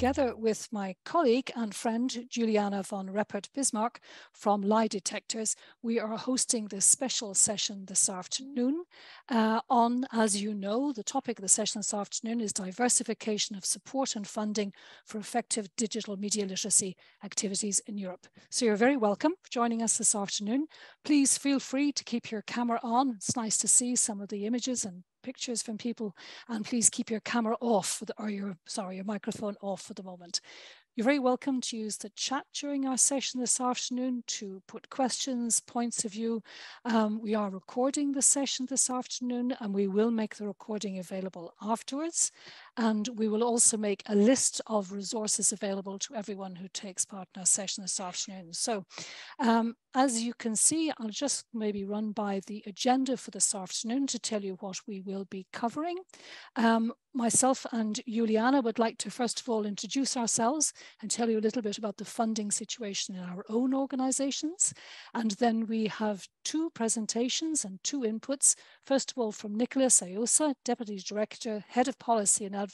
together with my colleague and friend Juliana von Reppert Bismarck from Lie Detectors, we are hosting this special session this afternoon uh, on, as you know, the topic of the session this afternoon is diversification of support and funding for effective digital media literacy activities in Europe. So you're very welcome for joining us this afternoon. Please feel free to keep your camera on. It's nice to see some of the images and pictures from people and please keep your camera off the, or your sorry your microphone off for the moment you're very welcome to use the chat during our session this afternoon to put questions, points of view. Um, we are recording the session this afternoon and we will make the recording available afterwards. And we will also make a list of resources available to everyone who takes part in our session this afternoon. So um, as you can see, I'll just maybe run by the agenda for this afternoon to tell you what we will be covering. Um, myself and Juliana would like to first of all introduce ourselves and tell you a little bit about the funding situation in our own organizations. And then we have two presentations and two inputs. First of all, from Nicholas Aiossa, Deputy Director, Head of Policy and Advocacy,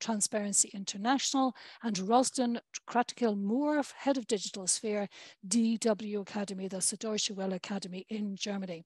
Transparency International, and Roslyn Kratochvil Moore, Head of Digital Sphere, DW Academy, the Deutsche Welle Academy in Germany.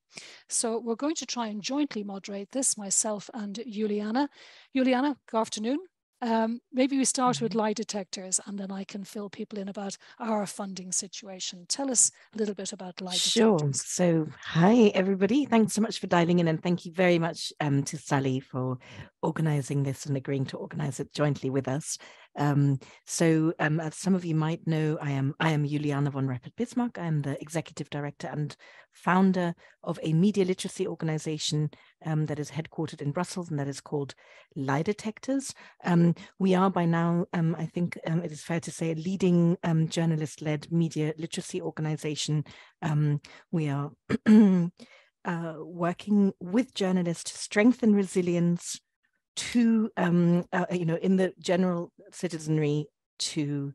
So we're going to try and jointly moderate this, myself and Juliana. Juliana, good afternoon. Um, maybe we start with mm-hmm. lie detectors and then I can fill people in about our funding situation. Tell us a little bit about lie sure. detectors. Sure. So, hi, everybody. Thanks so much for dialing in and thank you very much um, to Sally for organizing this and agreeing to organize it jointly with us. Um, so, um, as some of you might know, I am I am Juliana von Reppert Bismarck. I am the executive director and founder of a media literacy organization um, that is headquartered in Brussels and that is called Lie Detectors. Um, we are by now, um, I think um, it is fair to say, a leading journalist-led media literacy organization. we are uh, working with journalists to strengthen resilience to um, uh, you know in the general citizenry to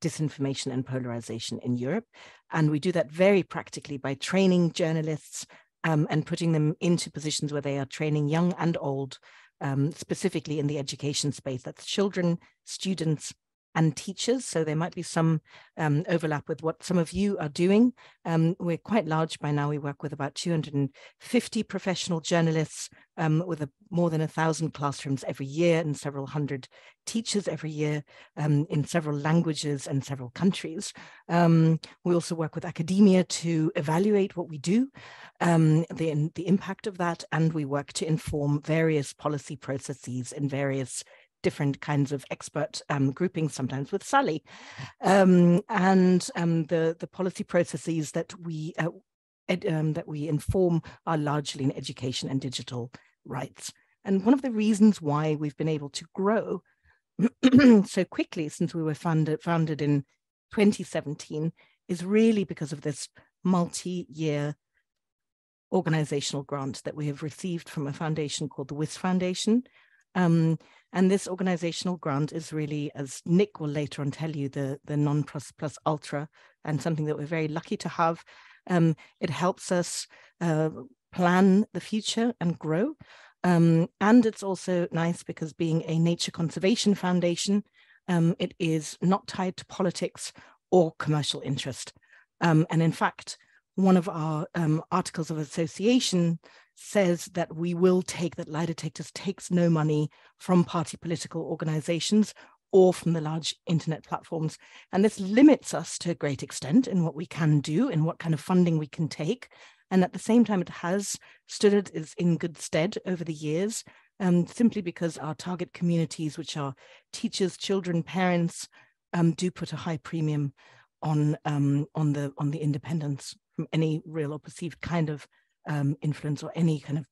disinformation and polarization in Europe. And we do that very practically by training journalists um, and putting them into positions where they are training young and old, um, specifically in the education space. That's children, students, and teachers. So there might be some um, overlap with what some of you are doing. Um, we're quite large by now. We work with about 250 professional journalists um, with a, more than a thousand classrooms every year and several hundred teachers every year um, in several languages and several countries. Um, we also work with academia to evaluate what we do, um, the, the impact of that, and we work to inform various policy processes in various different kinds of expert um, groupings, sometimes with Sally, um, and um, the the policy processes that we uh, ed, um, that we inform are largely in education and digital rights. And one of the reasons why we've been able to grow so quickly since we were founded founded in 2017 is really because of this multi-year organizational grant that we have received from a foundation called the WIS Foundation, um, and this organizational grant is really, as Nick will later on tell you, the, the non plus plus ultra and something that we're very lucky to have. Um, it helps us uh, plan the future and grow. Um, and it's also nice because being a nature conservation foundation, um, it is not tied to politics or commercial interest. Um, and in fact, one of our um, articles of association says that we will take that lie detectors takes no money from party political organizations or from the large internet platforms. And this limits us to a great extent in what we can do and what kind of funding we can take. And at the same time, it has stood us in good stead over the years, um, simply because our target communities, which are teachers, children, parents, um, do put a high premium on um, on the on the independence from any real or perceived kind of um, influence or any kind of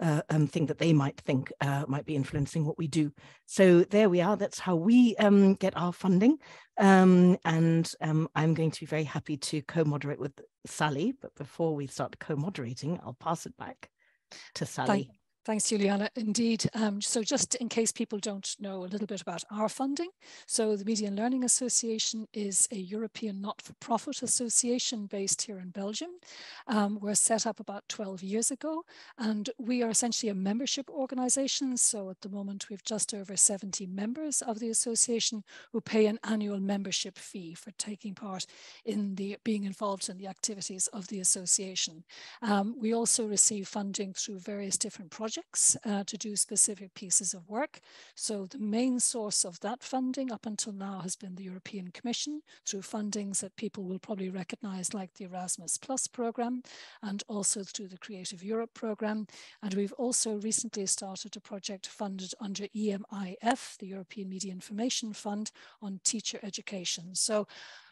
uh, um, thing that they might think uh, might be influencing what we do. So there we are. That's how we um, get our funding. Um, and um, I'm going to be very happy to co-moderate with Sally. But before we start co-moderating, I'll pass it back to Sally. Thank, Thanks, Juliana. Indeed. Um, so just in case people don't know a little bit about our funding. So the Media and Learning Association is a European not-for-profit association based here in Belgium. Um, we're set up about 12 years ago, and we are essentially a membership organization. So at the moment, we've just over 70 members of the association who pay an annual membership fee for taking part in the being involved in the activities of the association. Um, we also receive funding through various different projects projects uh, to do specific pieces of work. So the main source of that funding up until now has been the European Commission through fundings that people will probably recognize like the Erasmus Plus program and also through the Creative Europe program. And we've also recently started a project funded under EMIF, the European Media Information Fund on teacher education. So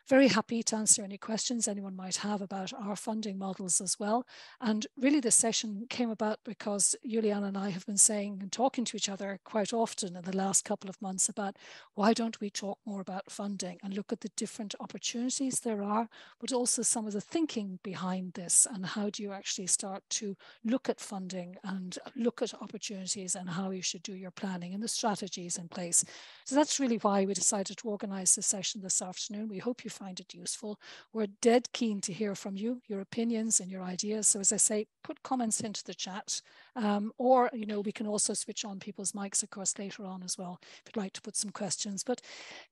very happy to answer any questions anyone might have about our funding models as well. And really this session came about because Juliana and I have been saying and talking to each other quite often in the last couple of months about why don't we talk more about funding and look at the different opportunities there are, but also some of the thinking behind this and how do you actually start to look at funding and look at opportunities and how you should do your planning and the strategies in place. So that's really why we decided to organize this session this afternoon. We hope you find it useful. We're dead keen to hear from you, your opinions and your ideas. So as I say, put comments into the chat um, or, you know, we can also switch on people's mics, of course, later on as well, if you'd like to put some questions. But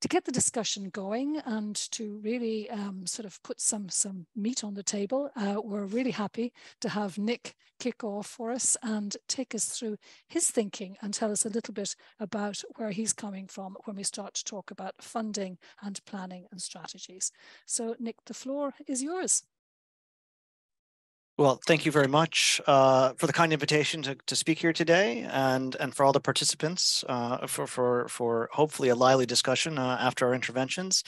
to get the discussion going and to really um, sort of put some, some meat on the table, uh, we're really happy to have Nick kick off for us and take us through his thinking and tell us a little bit about where he's coming from when we start to talk about funding and planning and strategies. So Nick, the floor is yours. Well, thank you very much uh, for the kind invitation to, to speak here today, and and for all the participants uh, for for for hopefully a lively discussion uh, after our interventions.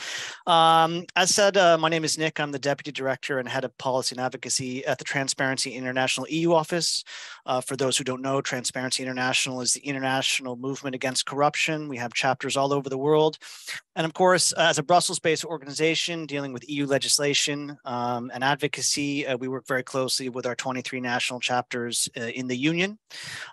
Um, as said, uh, my name is Nick. I'm the deputy director and head of policy and advocacy at the Transparency International EU office. Uh, for those who don't know, Transparency International is the international movement against corruption. We have chapters all over the world, and of course, as a Brussels-based organization dealing with EU legislation um, and advocacy, uh, we work very closely with our 23 national chapters uh, in the union.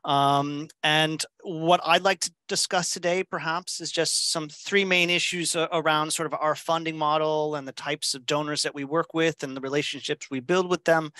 Um, and what I'd like to discuss today perhaps is just some three main issues around sort of our funding model and the types of donors that we work with and the relationships we build with them,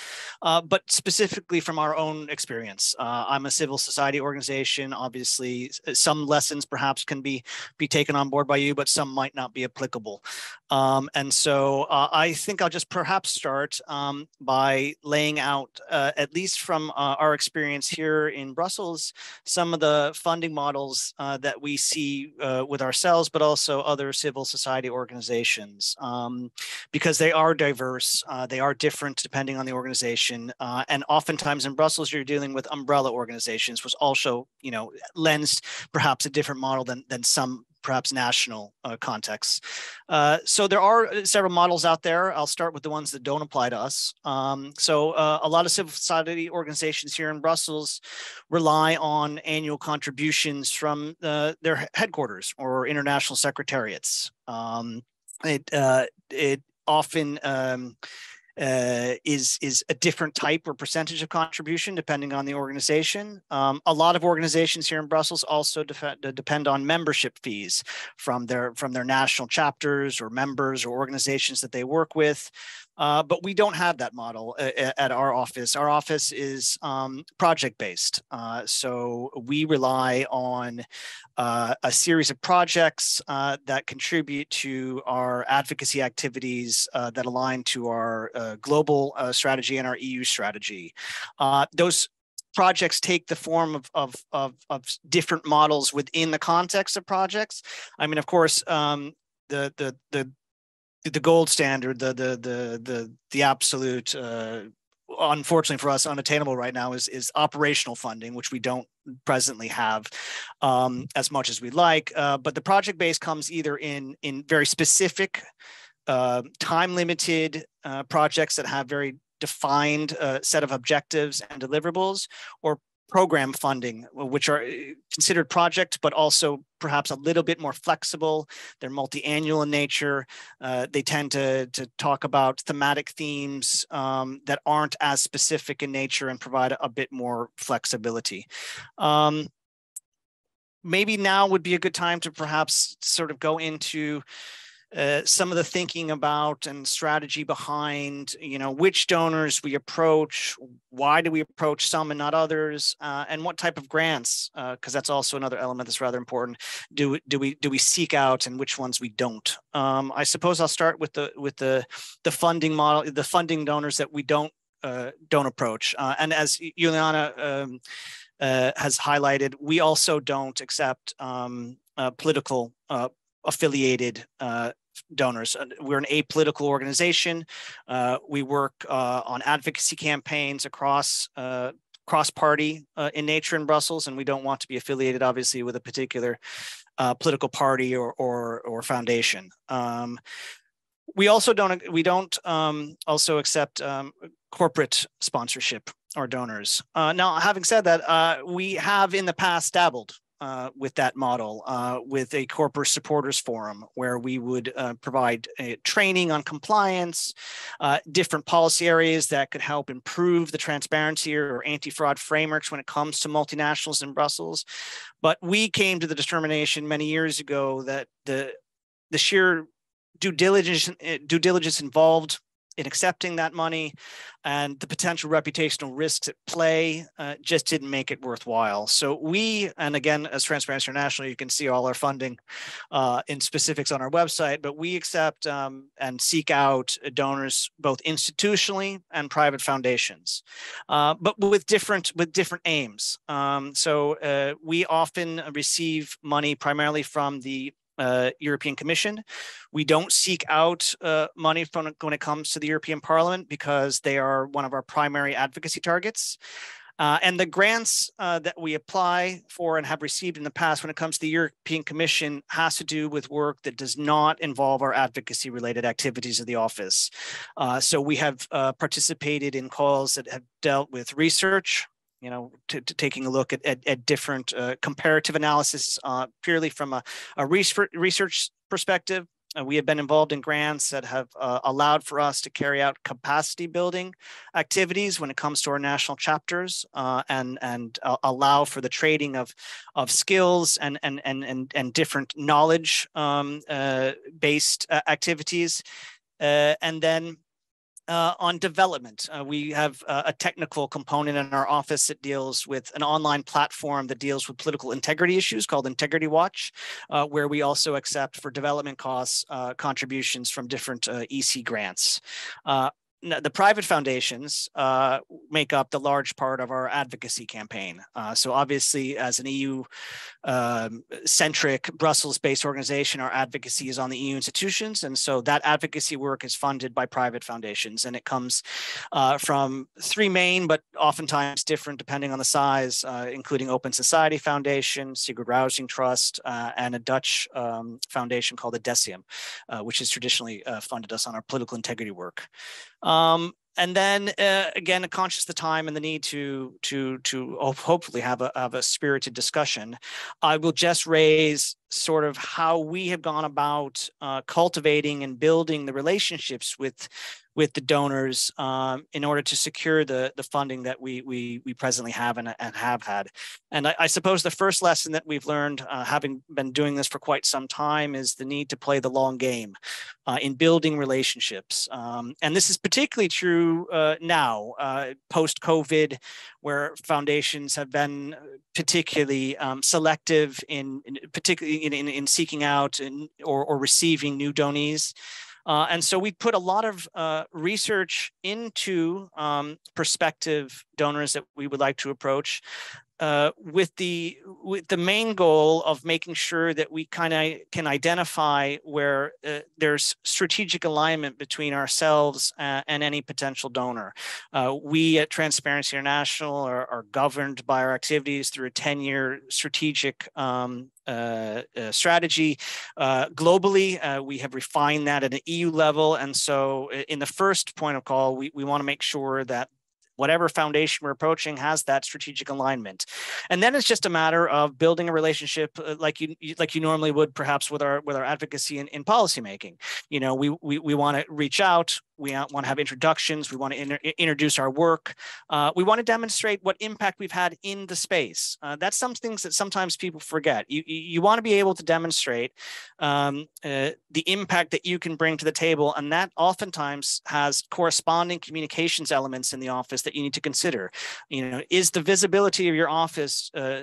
uh, but specifically from our own experience. Uh, I'm a civil society organization. Obviously, some lessons perhaps can be, be taken on board by you, but some might not be applicable. Um, and so uh, I think I'll just perhaps start um, by laying out, uh, at least from uh, our experience here in Brussels, some of the funding models uh, that we see uh, with ourselves, but also other civil society organizations, um, because they are diverse, uh, they are different depending on the organization, uh, and oftentimes in Brussels you're dealing with umbrella organizations, which also, you know, lends perhaps a different model than than some perhaps national uh, contexts. Uh, so there are several models out there. I'll start with the ones that don't apply to us. Um, so uh, a lot of civil society organizations here in Brussels rely on annual contributions from uh, their headquarters or international secretariats. Um, it, uh, it often um, uh, is is a different type or percentage of contribution depending on the organization. Um, a lot of organizations here in Brussels also depend on membership fees from their from their national chapters or members or organizations that they work with. Uh, but we don't have that model at, at our office. Our office is um, project based. Uh, so we rely on uh, a series of projects uh, that contribute to our advocacy activities uh, that align to our uh, global strategy and our EU strategy. those projects take the form of, of, of, of, different models within the context of projects. I mean, of course, um, the, the, the the gold standard, the the the the the absolute uh, unfortunately for us unattainable right now is is operational funding which we don't presently have um, as much as we'd like. Uh, but the project base comes either in in very specific uh, time limited uh, projects that have very defined uh, set of objectives and deliverables or program funding, which are uh, considered project, but also perhaps a little bit more flexible. They're multi-annual in nature. Uh, they tend to, to talk about thematic themes um, that aren't as specific in nature and provide a, a bit more flexibility. Um, maybe now would be a good time to perhaps sort of go into uh, some of the thinking about and strategy behind, you know, which donors we approach, why do we approach some and not others, uh, and what type of grants, because uh, that's also another element that's rather important. Do do we do we seek out, and which ones we don't? Um, I suppose I'll start with the with the the funding model, the funding donors that we don't uh, don't approach, uh, and as Juliana. Um, has highlighted, we also don't accept um, political affiliated uh, donors. Uh, we're an apolitical organization. Uh, we work uh, on advocacy campaigns across uh, cross party uh, in nature in Brussels, and we don't want to be affiliated, obviously, with a particular political party or or, or foundation. Um, we also don't we don't um, also accept um, corporate sponsorship or donors. now, having said that, we have in the past dabbled uh, with that model uh, with a corporate supporters forum where we would uh, provide training on compliance, uh, different policy areas that could help improve the transparency or anti-fraud frameworks when it comes to multinationals in Brussels. But we came to the determination many years ago that the the sheer due diligence due diligence involved in accepting that money and the potential reputational risks at play uh, just didn't make it worthwhile. So we, and again, as Transparency International, you can see all our funding uh, in specifics on our website, but we accept um, and seek out donors both institutionally and private foundations, uh, but with different with different aims. Um, so uh, we often receive money primarily from the uh, European Commission. We don't seek out uh, money from when it comes to the European Parliament because they are one of our primary advocacy targets. Uh, and the grants uh, that we apply for and have received in the past when it comes to the European Commission has to do with work that does not involve our advocacy related activities of the office. Uh, so we have uh, participated in calls that have dealt with research, you know, to, to taking a look at, at, at different uh, comparative analysis uh, purely from a, a research, research perspective. Uh, we have been involved in grants that have uh, allowed for us to carry out capacity building activities when it comes to our national chapters uh, and and uh, allow for the trading of of skills and and and and, and different knowledge um, based activities. and then uh, on development. Uh, we have uh, a technical component in our office that deals with an online platform that deals with political integrity issues called Integrity Watch, uh, where we also accept for development costs uh, contributions from different uh, EC grants the private foundations uh, make up the large part of our advocacy campaign. Uh, so obviously, as an EU-centric, um, Brussels-based organization, our advocacy is on the EU institutions, and so that advocacy work is funded by private foundations, and it comes uh, from three main, but oftentimes different depending on the size, uh, including Open Society Foundation, Sigrid Rausing Trust, uh, and a Dutch um, foundation called Adessium, uh, which has traditionally funded us on our political integrity work. Um, and then uh, again, conscious the time and the need to to to hopefully have a have a spirited discussion, I will just raise sort of how we have gone about uh, cultivating and building the relationships with with the donors um, in order to secure the the funding that we we we presently have and, and have had. And I, I, suppose the first lesson that we've learned, uh, having been doing this for quite some time, is the need to play the long game uh, in building relationships. Um, and this is particularly true uh, now, uh, post COVID, where foundations have been particularly um, selective in, in particularly in, in, in, seeking out and, or, or receiving new donees. Uh, and so we put a lot of uh, research into um, prospective donors that we would like to approach uh, with the with the main goal of making sure that we kind of can identify where uh, there's strategic alignment between ourselves uh, and any potential donor. Uh, we at Transparency International are, are, governed by our activities through a 10-year strategic um, uh, uh, strategy. Uh, globally, uh, we have refined that at an EU level. And so in the first point of call, we, we want to make sure that whatever foundation we're approaching has that strategic alignment. And then it's just a matter of building a relationship uh, like you like you normally would perhaps with our with our advocacy in, in policy making you know we we, we want to reach out we want to have introductions. We want to introduce our work. Uh, we want to demonstrate what impact we've had in the space. Uh, that's some things that sometimes people forget. You you want to be able to demonstrate um, uh, the impact that you can bring to the table and that oftentimes has corresponding communications elements in the office that you need to consider. You know is the visibility of your office uh,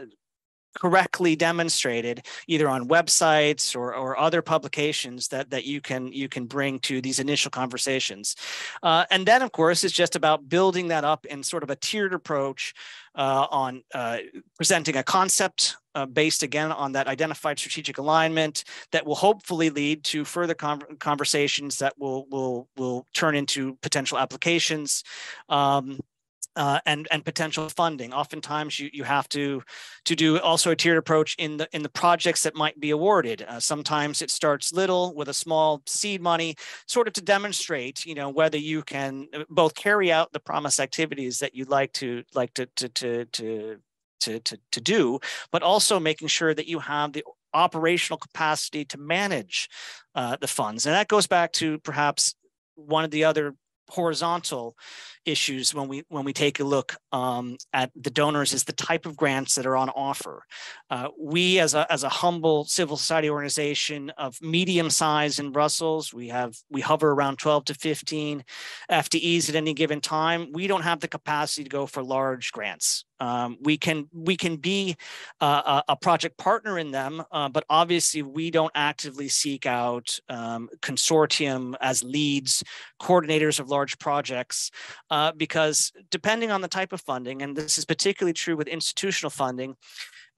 correctly demonstrated either on websites or, or other publications that, that you can you can bring to these initial conversations. Uh, and then of course it's just about building that up in sort of a tiered approach uh, on uh, presenting a concept uh, based again on that identified strategic alignment that will hopefully lead to further con conversations that will will will turn into potential applications. Um, uh, and and potential funding. Oftentimes, you you have to to do also a tiered approach in the in the projects that might be awarded. Uh, sometimes it starts little with a small seed money, sort of to demonstrate, you know, whether you can uh, both carry out the promised activities that you'd like to like to to to to to, to, to do, but also making sure that you have the operational capacity to manage uh, the funds. And that goes back to perhaps one of the other horizontal issues when we when we take a look um, at the donors is the type of grants that are on offer. Uh, we as a as a humble civil society organization of medium size in Brussels, we have we hover around 12 to 15 FTEs at any given time. We don't have the capacity to go for large grants. Um, we can we can be uh, a, project partner in them, uh, but obviously we don't actively seek out um, consortium as leads, coordinators of large projects uh, because depending on the type of funding, and this is particularly true with institutional funding,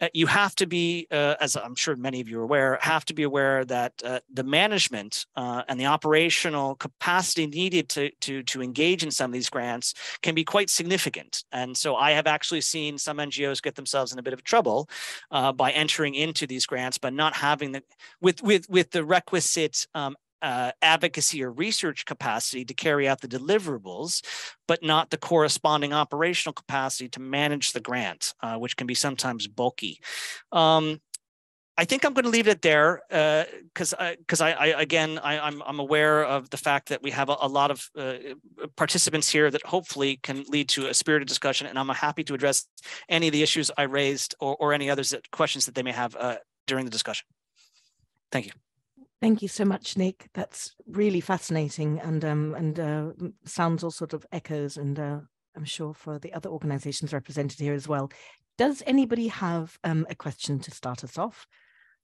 uh, you have to be, uh, as I'm sure many of you are aware, have to be aware that uh, the management uh, and the operational capacity needed to, to, to engage in some of these grants can be quite significant. And so I have actually seen some NGOs get themselves in a bit of trouble uh, by entering into these grants, but not having the, with, with, with the requisite um, uh, advocacy or research capacity to carry out the deliverables, but not the corresponding operational capacity to manage the grant, uh, which can be sometimes bulky. Um, I think I'm going to leave it there because uh, because I, I, again I, am aware of the fact that we have a, a lot of uh, participants here that hopefully can lead to a spirited discussion, and I'm happy to address any of the issues I raised or, or any others that questions that they may have uh, during the discussion. Thank you. Thank you so much, Nick. That's really fascinating and um, and uh, sounds all sort of echoes, and uh, I'm sure for the other organisations represented here as well. Does anybody have um, a question to start us off?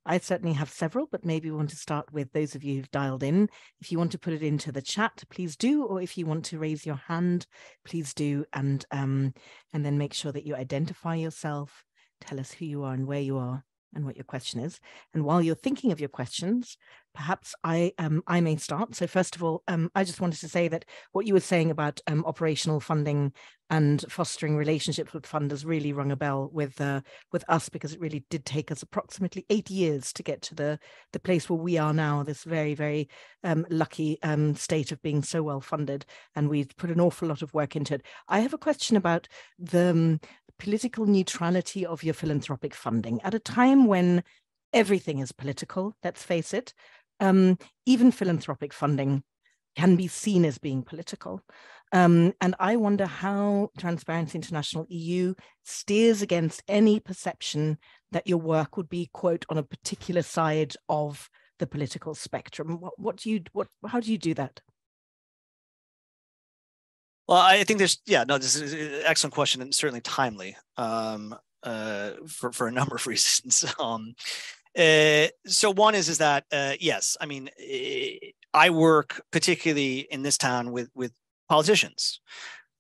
I certainly have several, but maybe we want to start with those of you who've dialed in. If you want to put it into the chat, please do, or if you want to raise your hand, please do, and um, and then make sure that you identify yourself, tell us who you are and where you are, and what your question is. And while you're thinking of your questions, perhaps I um, I may start. So first of all, um, I just wanted to say that what you were saying about um, operational funding and fostering relationships with funders really rung a bell with uh, with us because it really did take us approximately eight years to get to the the place where we are now. This very very um, lucky um, state of being so well funded, and we've put an awful lot of work into it. I have a question about the um, political neutrality of your philanthropic funding at a time when everything is political. Let's face it um, even philanthropic funding can be seen as being political. Um, and I wonder how Transparency International EU steers against any perception that your work would be, quote, on a particular side of the political spectrum. What, what do you, what, how do you do that? Well, I think there's, yeah, no, this is an excellent question and certainly timely um, uh, for, for a number of reasons. Um, uh, so one is is that uh, yes, I mean I work particularly in this town with with politicians,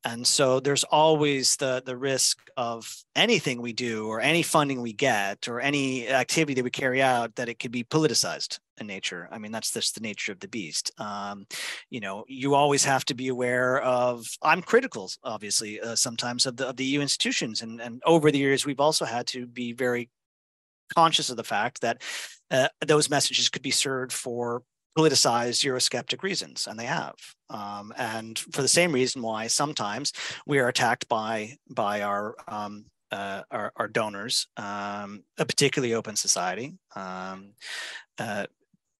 and so there's always the the risk of anything we do or any funding we get or any activity that we carry out that it could be politicized in nature. I mean that's just the nature of the beast. Um, you know, you always have to be aware of. I'm critical, obviously, uh, sometimes of the of the EU institutions, and and over the years we've also had to be very conscious of the fact that uh, those messages could be served for politicized Eurosceptic reasons, and they have. Um, and for the same reason why sometimes we are attacked by by our um, uh, our, our, donors, um, a particularly open society, um, uh,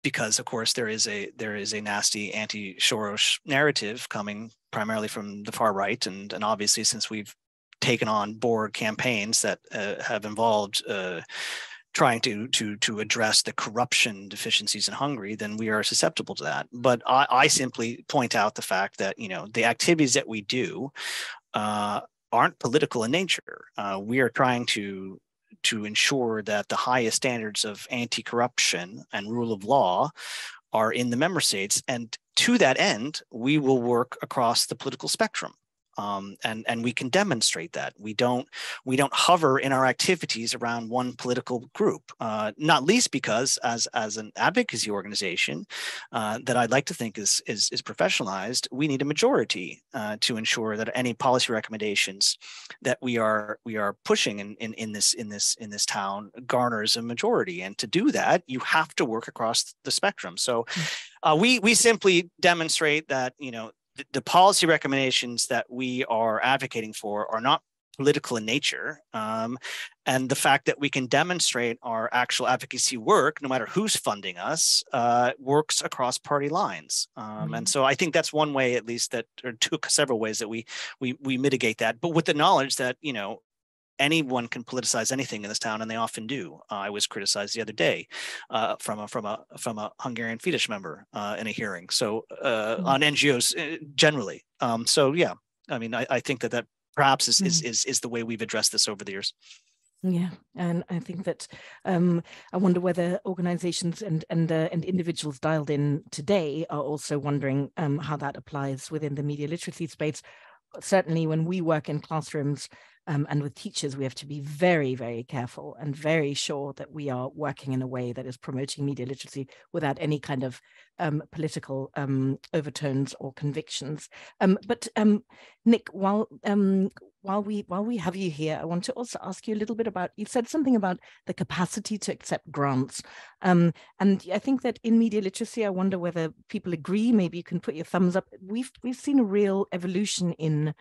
because of course there is a there is a nasty anti-Soros narrative coming primarily from the far right, and and obviously since we've taken on board campaigns that uh, have involved uh, trying to to to address the corruption deficiencies in Hungary, then we are susceptible to that. But I, I simply point out the fact that you know the activities that we do uh, aren't political in nature. Uh, we are trying to to ensure that the highest standards of anti-corruption and rule of law are in the member states, and to that end, we will work across the political spectrum um, and and we can demonstrate that. We don't we don't hover in our activities around one political group uh, not least because as as an advocacy organization uh, that I'd like to think is is, is professionalized we need a majority uh, to ensure that any policy recommendations that we are we are pushing in, in in this in this in this town garners a majority. And to do that you have to work across the spectrum. So hmm. uh, we we simply demonstrate that you know the policy recommendations that we are advocating for are not political in nature. Um, and the fact that we can demonstrate our actual advocacy work, no matter who's funding us, uh, works across party lines. Um, mm-hmm. And so I think that's one way, at least, that or took several ways that we we we mitigate that. But with the knowledge that you know anyone can politicize anything in this town, and they often do. Uh, I was criticized the other day uh, from a from a from a Hungarian Fidesz member uh, in a hearing. So mm-hmm. on NGOs uh, generally. Um, so yeah, I mean, I, I, think that that perhaps is, mm-hmm. is is is the way we've addressed this over the years. Yeah, and I think that um, I wonder whether organisations and and uh, and individuals dialed in today are also wondering um, how that applies within the media literacy space. Certainly, when we work in classrooms, um, and with teachers, we have to be very, very careful and very sure that we are working in a way that is promoting media literacy without any kind of um, political um, overtones or convictions. Um, but um, Nick, while um, while we while we have you here, I want to also ask you a little bit about. You said something about the capacity to accept grants, and I think that in media literacy, I wonder whether people agree. Maybe you can put your thumbs up. We've we've seen a real evolution in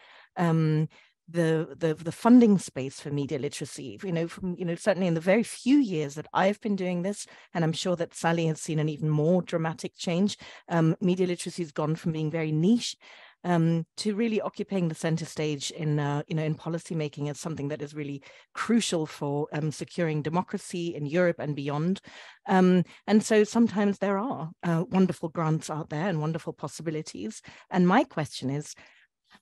the, the the funding space for media literacy you know from you know certainly in the very few years that i've been doing this and i'm sure that sally has seen an even more dramatic change um, media literacy has gone from being very niche um, to really occupying the center stage in uh, you know in policy making as something that is really crucial for um, securing democracy in Europe and beyond. Um, and so sometimes there are uh, wonderful grants out there and wonderful possibilities. And my question is,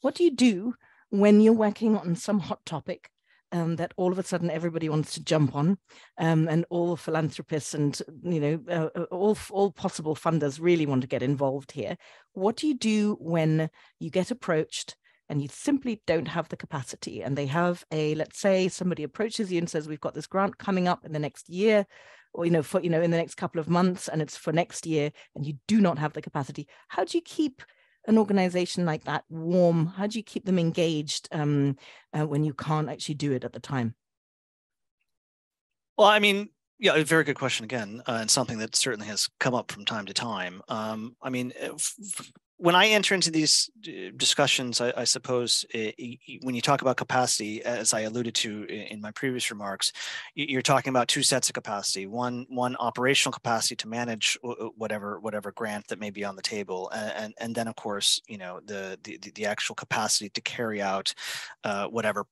what do you do when you're working on some hot topic um, that all of a sudden everybody wants to jump on, um, and all philanthropists and you know uh, uh, all all possible funders really want to get involved here. What do you do when you get approached and you simply don't have the capacity? And they have a let's say somebody approaches you and says, "We've got this grant coming up in the next year." Or you know, for you know, in the next couple of months, and it's for next year, and you do not have the capacity. How do you keep an organization like that warm? How do you keep them engaged um, uh, when you can't actually do it at the time? Well, I mean, yeah, a very good question again, uh, and something that certainly has come up from time to time. Um, I mean, uh, when I enter into these uh, discussions, I, I suppose it, it, when you talk about capacity, as I alluded to in my previous remarks, you're talking about two sets of capacity: one one operational capacity to manage whatever whatever grant that may be on the table, and and then of course you know the the, the actual capacity to carry out uh, whatever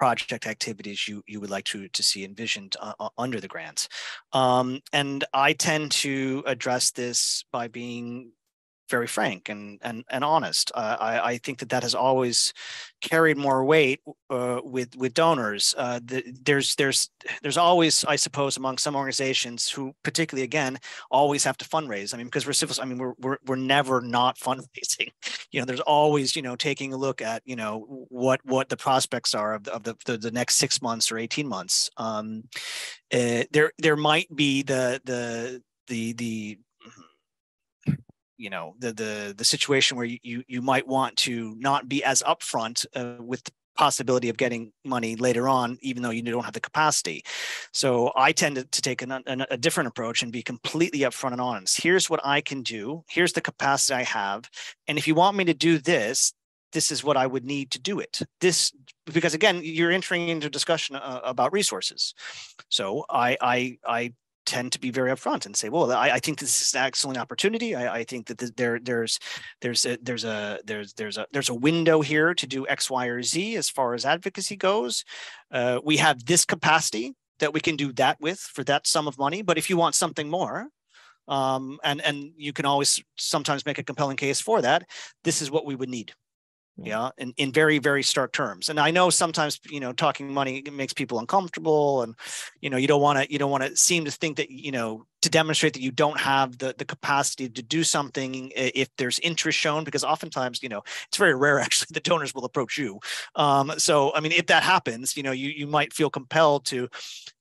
project activities you you would like to to see envisioned uh, under the grants. Um, and I tend to address this by being very frank and and and honest. Uh, I I think that that has always carried more weight uh, with with donors. Uh, the, there's there's there's always I suppose among some organizations who particularly again always have to fundraise. I mean because we're civil. I mean we're we're we're never not fundraising. You know there's always you know taking a look at you know what what the prospects are of the of the, the, the next six months or eighteen months. Um, uh, there there might be the the the the you know the the the situation where you you, might want to not be as upfront uh, with the possibility of getting money later on, even though you don't have the capacity. So I tend to, to take an, an, a different approach and be completely upfront and honest. Here's what I can do. Here's the capacity I have. And if you want me to do this, this is what I would need to do it. This because again, you're entering into discussion uh, about resources. So I I I tend to be very upfront and say, well, I, I think this is an excellent opportunity. I, I think that there there's there's a, there's a there's there's a there's a window here to do X, Y, or Z as far as advocacy goes. Uh, we have this capacity that we can do that with for that sum of money. But if you want something more, um, and and you can always sometimes make a compelling case for that, this is what we would need yeah. In, in very very stark terms and i know sometimes you know talking money makes people uncomfortable and you know you don't want to you don't want to seem to think that you know to demonstrate that you don't have the the capacity to do something if there's interest shown because oftentimes you know it's very rare actually the donors will approach you um, so i mean if that happens you know you you might feel compelled to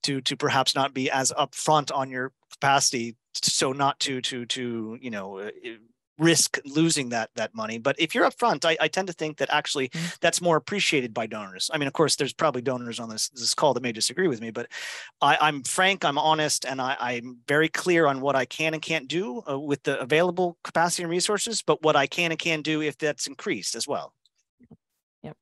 to to perhaps not be as upfront on your capacity so not to to to you know risk losing that that money. But if you're upfront, I, I tend to think that actually mm-hmm. that's more appreciated by donors. I mean, of course, there's probably donors on this this call that may disagree with me, but I, I'm frank, I'm honest, and I, I'm very clear on what I can and can't do uh, with the available capacity and resources, but what I can and can do if that's increased as well. Yep.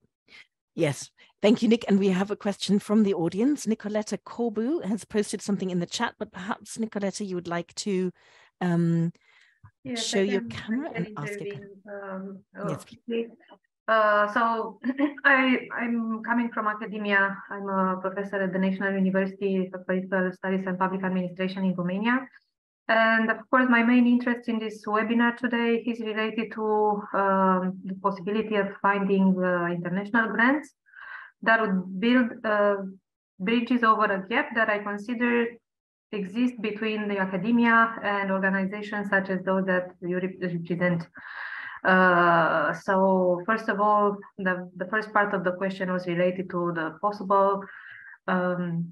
Yes. Thank you, Nick. And we have a question from the audience. Nicoletta Corbu has posted something in the chat, but perhaps Nicoletta, you would like to um, yes, show your camera and ask it. Um, oh, yes, please. Uh, so I, I'm coming from academia. I'm a professor at the National University of Political Studies and Public Administration in Romania. And of course, my main interest in this webinar today is related to um, the possibility of finding uh, international grants that would build uh, bridges over a gap that I consider exist between the academia and organizations such as those that you represent. Uh, so first of all, the, the first part of the question was related to the possible um,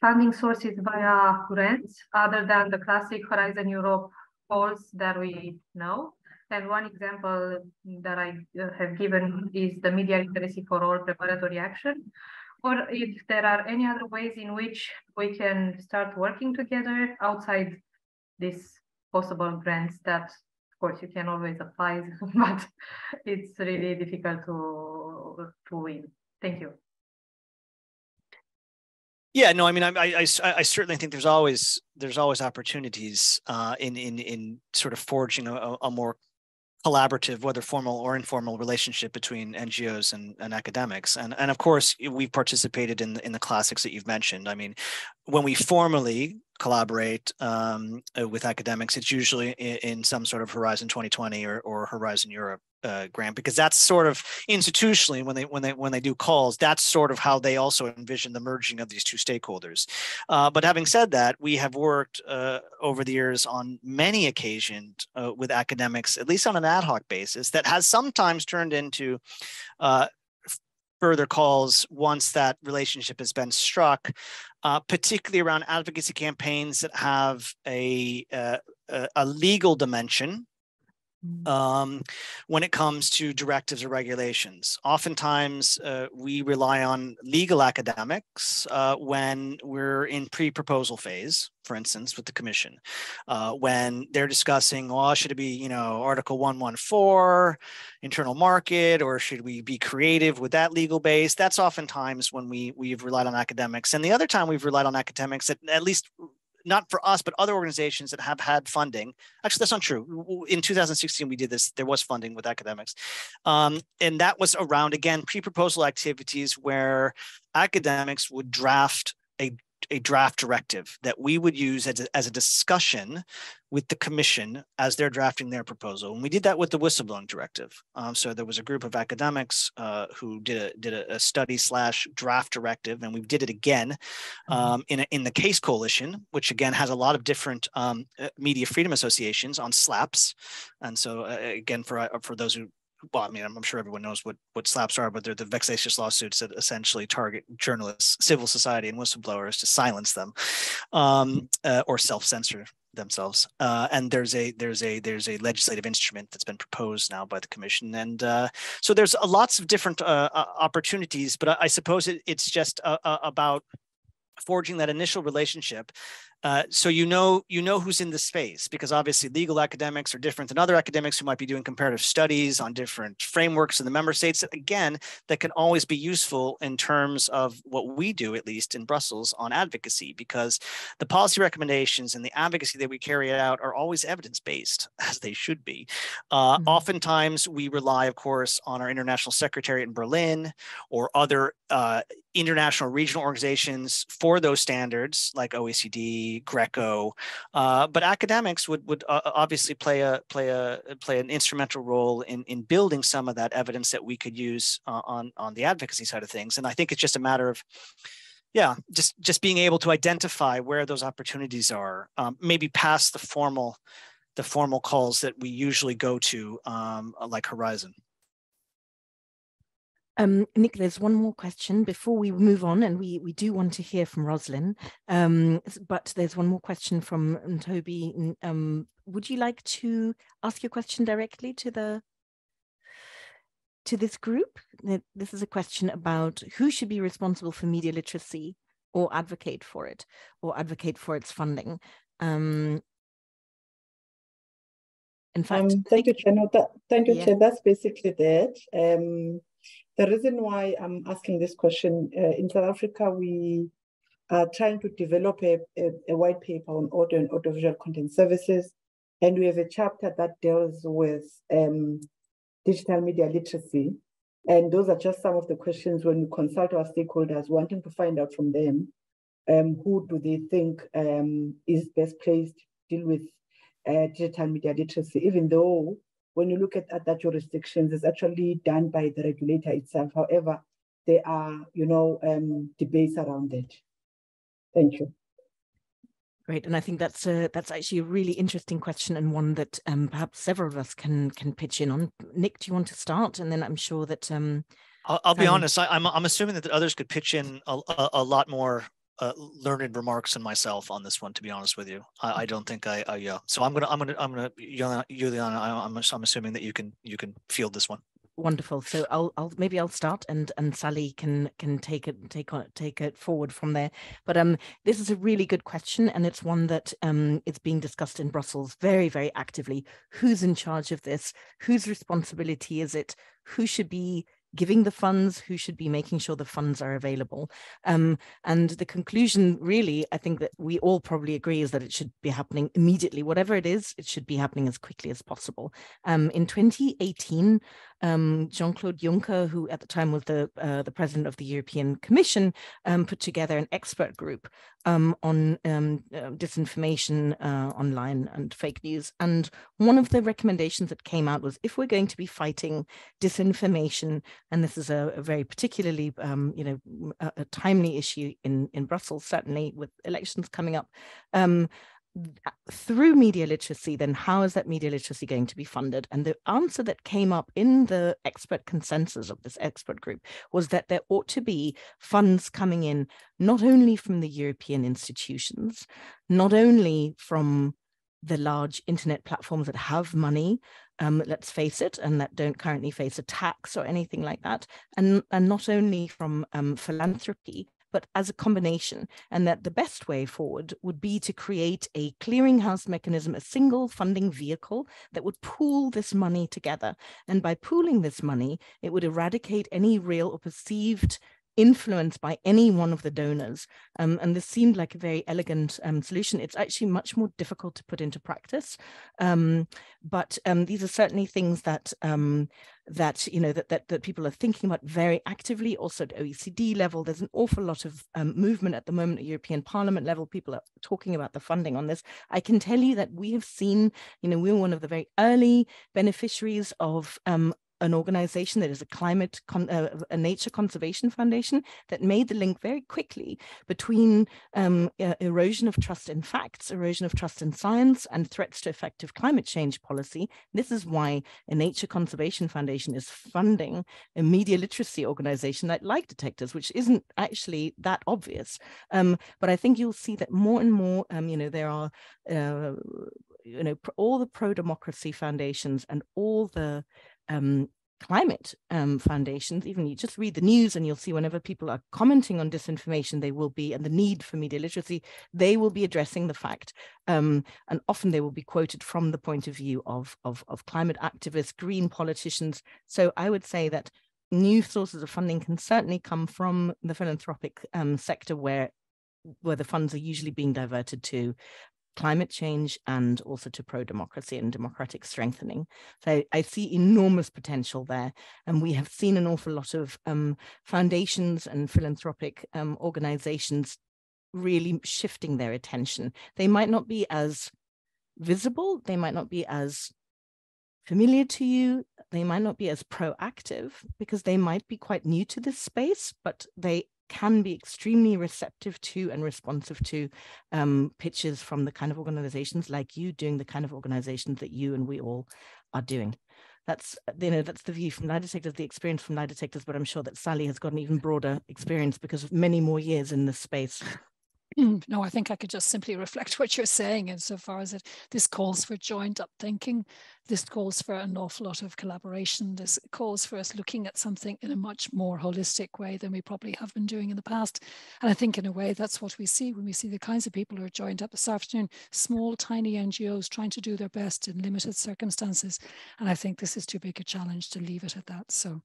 funding sources via grants other than the classic Horizon Europe calls that we know. And one example that I uh, have given is the Media Literacy for All Preparatory Action, or if there are any other ways in which we can start working together outside these possible grants that of course you can always apply but it's really difficult to to win. Thank you. Yeah no i mean i i, I certainly think there's always there's always opportunities uh, in in in sort of forging a, a more collaborative, whether formal or informal, relationship between NGOs and, and academics. And, and of course, we've participated in the, in the classics that you've mentioned. I mean, when we formally collaborate um, uh, with academics, it's usually in, in, some sort of Horizon 2020 or, or Horizon Europe uh, grant because that's sort of institutionally when they when they when they do calls that's sort of how they also envision the merging of these two stakeholders uh, but having said that we have worked uh, over the years on many occasions uh, with academics at least on an ad hoc basis that has sometimes turned into uh, further calls once that relationship has been struck uh, particularly around advocacy campaigns that have a, a legal dimension. Um, when it comes to directives or regulations. Oftentimes, uh, we rely on legal academics uh, when we're in pre-proposal phase, for instance, with the commission, uh, when they're discussing, well, should it be, you know, Article 114, internal market, or should we be creative with that legal base? That's oftentimes when we we've relied on academics. And the other time we've relied on academics, at, at least not for us, but other organizations that have had funding. Actually, that's not true. In 2016, we did this. There was funding with academics, um, and that was around again pre-proposal activities where academics would draft a a draft directive that we would use as a, as a discussion with the commission as they're drafting their proposal. And we did that with the whistleblowing directive. Um, so there was a group of academics uh, who did a did a, a, study slash draft directive, and we did it again mm-hmm. um, in a, in the Case Coalition, which again has a lot of different um, uh, media freedom associations on SLAPPs. And so uh, again, for uh, for those who well, I mean, I'm, sure everyone knows what what SLAPPs are, but they're the vexatious lawsuits that essentially target journalists, civil society, and whistleblowers to silence them um, uh, or self-censor themselves. Uh, and there's a there's a there's a legislative instrument that's been proposed now by the commission, and uh, so there's lots of different uh, opportunities. But I, I suppose it, it's just about forging that initial relationship uh, so you know you know who's in the space because obviously legal academics are different than other academics who might be doing comparative studies on different frameworks in the member states. Again, that can always be useful in terms of what we do, at least in Brussels, on advocacy, because the policy recommendations and the advocacy that we carry out are always evidence based, as they should be. Uh, mm-hmm. Oftentimes, we rely, of course, on our international secretariat in Berlin or other uh, international regional organizations for those standards like OECD, Greco, uh, but academics would would uh, obviously play a play a play an instrumental role in in building some of that evidence that we could use uh, on on the advocacy side of things. And I think it's just a matter of yeah, just just being able to identify where those opportunities are, um, maybe past the formal the formal calls that we usually go to, um, like Horizon. Um, Nick, there's one more question before we move on, and we, we do want to hear from Roslyn. Um, but there's one more question from Toby. Um, would you like to ask your question directly to the to this group? This is a question about who should be responsible for media literacy or advocate for it or advocate for its funding. Um, in fact, um, thank you, Chair. That, thank you, yeah. That's basically that. The reason why I'm asking this question, uh, in South Africa, we are trying to develop a, a, a, white paper on audio and audiovisual content services. And we have a chapter that deals with um, digital media literacy. And those are just some of the questions when we consult our stakeholders, wanting to find out from them um, who do they think um, is best placed to deal with uh, digital media literacy, even though when you look at other jurisdictions, it's actually done by the regulator itself. However, there are, you know, um, debates around it. Thank you. Great, and I think that's a, that's actually a really interesting question and one that um, perhaps several of us can can pitch in on. Nick, do you want to start? And then I'm sure that um, I'll, I'll be honest. I, am I'm, I'm assuming that others could pitch in a, a, a lot more uh, learned remarks than myself on this one. To be honest with you, I, I don't think I, I, yeah. So I'm gonna I'm gonna I'm gonna Juliana. I'm I'm assuming that you can you can field this one. Wonderful. So I'll I'll maybe I'll start and and Sally can can take it take on take it forward from there. But um this is a really good question and it's one that um it's being discussed in Brussels very very actively. Who's in charge of this? Whose responsibility is it? Who should be giving the funds, who should be making sure the funds are available. Um, and the conclusion, really, I think that we all probably agree is that it should be happening immediately. Whatever it is, it should be happening as quickly as possible. Um, in 2018, um, Jean-Claude Juncker, who at the time was the uh, the president of the European Commission, um, put together an expert group um, on um, uh, disinformation uh, online and fake news. And one of the recommendations that came out was if we're going to be fighting disinformation, and this is a, a very particularly um, you know a, a, timely issue in in Brussels, certainly with elections coming up. Through media literacy, then how is that media literacy going to be funded? And the answer that came up in the expert consensus of this expert group was that there ought to be funds coming in not only from the European institutions, not only from the large internet platforms that have money, um, let's face it, and that don't currently face a tax or anything like that, and, and not only from um, philanthropy, but as a combination, and that the best way forward would be to create a clearinghouse mechanism, a single funding vehicle that would pool this money together. And by pooling this money, it would eradicate any real or perceived influenced by any one of the donors. Um, and this seemed like a very elegant um, solution. It's actually much more difficult to put into practice. Um, but um, these are certainly things that um, that you know that, that that people are thinking about very actively. Also at OECD level, there's an awful lot of um, movement at the moment at European Parliament level. People are talking about the funding on this. I can tell you that we have seen, you know, we were one of the very early beneficiaries of an organization that is a climate, uh, a nature conservation foundation that made the link very quickly between um, uh, erosion of trust in facts, erosion of trust in science, and threats to effective climate change policy. This is why a nature conservation foundation is funding a media literacy organization like Lie Detectors, which isn't actually that obvious. Um, but I think you'll see that more and more, um, you know, there are uh, you know all the pro-democracy foundations and all the um, climate um, foundations, even you just read the news and you'll see whenever people are commenting on disinformation, they will be, and the need for media literacy, they will be addressing the fact. Um, and often they will be quoted from the point of view of, of, of climate activists, green politicians. So I would say that new sources of funding can certainly come from the philanthropic um, sector where where the funds are usually being diverted to climate change and also to pro-democracy and democratic strengthening. So I see enormous potential there. And we have seen an awful lot of um, foundations and philanthropic um, organizations really shifting their attention. They might not be as visible, they might not be as familiar to you, they might not be as proactive because they might be quite new to this space, but they can be extremely receptive to and responsive to um, pitches from the kind of organizations like you doing the kind of organizations that you and we all are doing. That's you know that's the view from lie detectors, the experience from lie detectors, but I'm sure that Sally has got an even broader experience because of many more years in this space. no, I think I could just simply reflect what you're saying insofar as it this calls for joined up thinking. This calls for an awful lot of collaboration. This calls for us looking at something in a much more holistic way than we probably have been doing in the past. And I think in a way that's what we see when we see the kinds of people who are joined up this afternoon, small, tiny NGOs trying to do their best in limited circumstances. And I think this is too big a challenge to leave it at that. So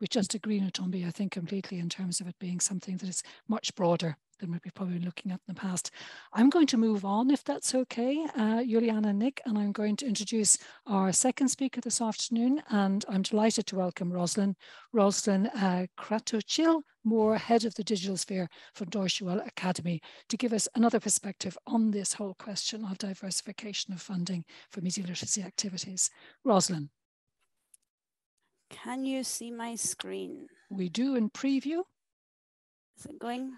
we just agree, Natombi, I think completely in terms of it being something that is much broader than we've probably been looking at in the past. I'm going to move on if that's okay, uh, Juliana and Nick, and I'm going to introduce our second speaker this afternoon. And I'm delighted to welcome Roslyn, Roslyn uh, Kratochvil Moore, head of the digital sphere from Deutsche Academy, to give us another perspective on this whole question of diversification of funding for media literacy activities. Roslyn. Can you see my screen? We do in preview. Is it going?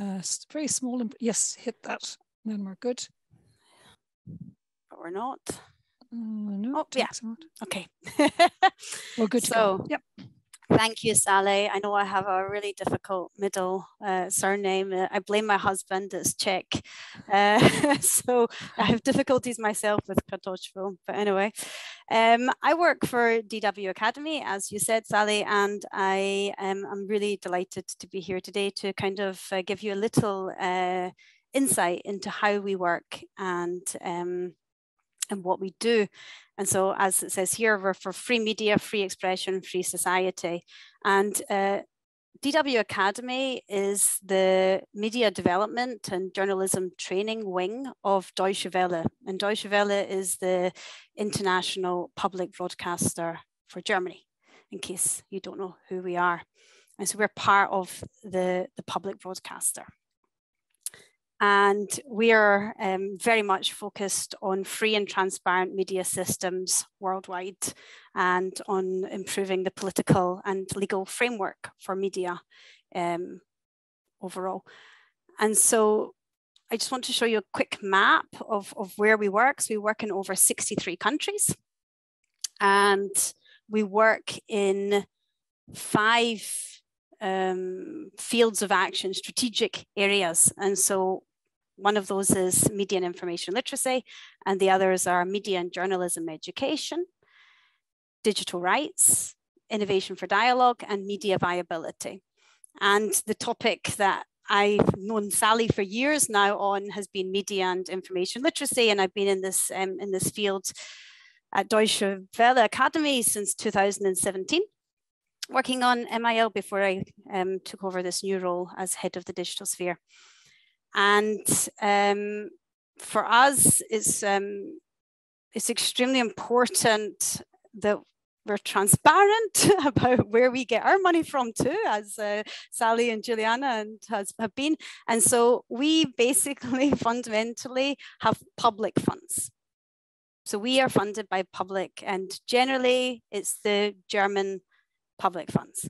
Uh, very small. Yes, hit that. Then we're good. But we're not. Uh, no, oh, yeah. Okay. we're good so, go. Yep. Thank you, Sally. I know I have a really difficult middle uh, surname. Uh, I blame my husband, it's Czech. Uh, so I have difficulties myself with Kratochvil. But anyway, um, I work for DW Academy, as you said, Sally, and I am really delighted to be here today to kind of uh, give you a little uh, insight into how we work and um, and what we do. And so, as it says here, we're for free media, free expression, free society. And uh, DW Academy is the media development and journalism training wing of Deutsche Welle. And Deutsche Welle is the international public broadcaster for Germany, in case you don't know who we are. And so we're part of the, the public broadcaster. And we are um, very much focused on free and transparent media systems worldwide and on improving the political and legal framework for media um, overall. And so I just want to show you a quick map of, of where we work. So we work in over 63 countries and we work in five um, fields of action, strategic areas. And so one of those is media and information literacy, and the others are media and journalism education, digital rights, innovation for dialogue, and media viability. And the topic that I've known Sally for years now on has been media and information literacy, and I've been in this um, in this field at Deutsche Welle Academy since 2017, working on MIL before I um, took over this new role as head of the digital sphere. And um, for us, it's, um, it's extremely important that we're transparent about where we get our money from too, as uh, Sally and Juliana and has have been. And so we basically fundamentally have public funds. So we are funded by public and generally it's the German public funds.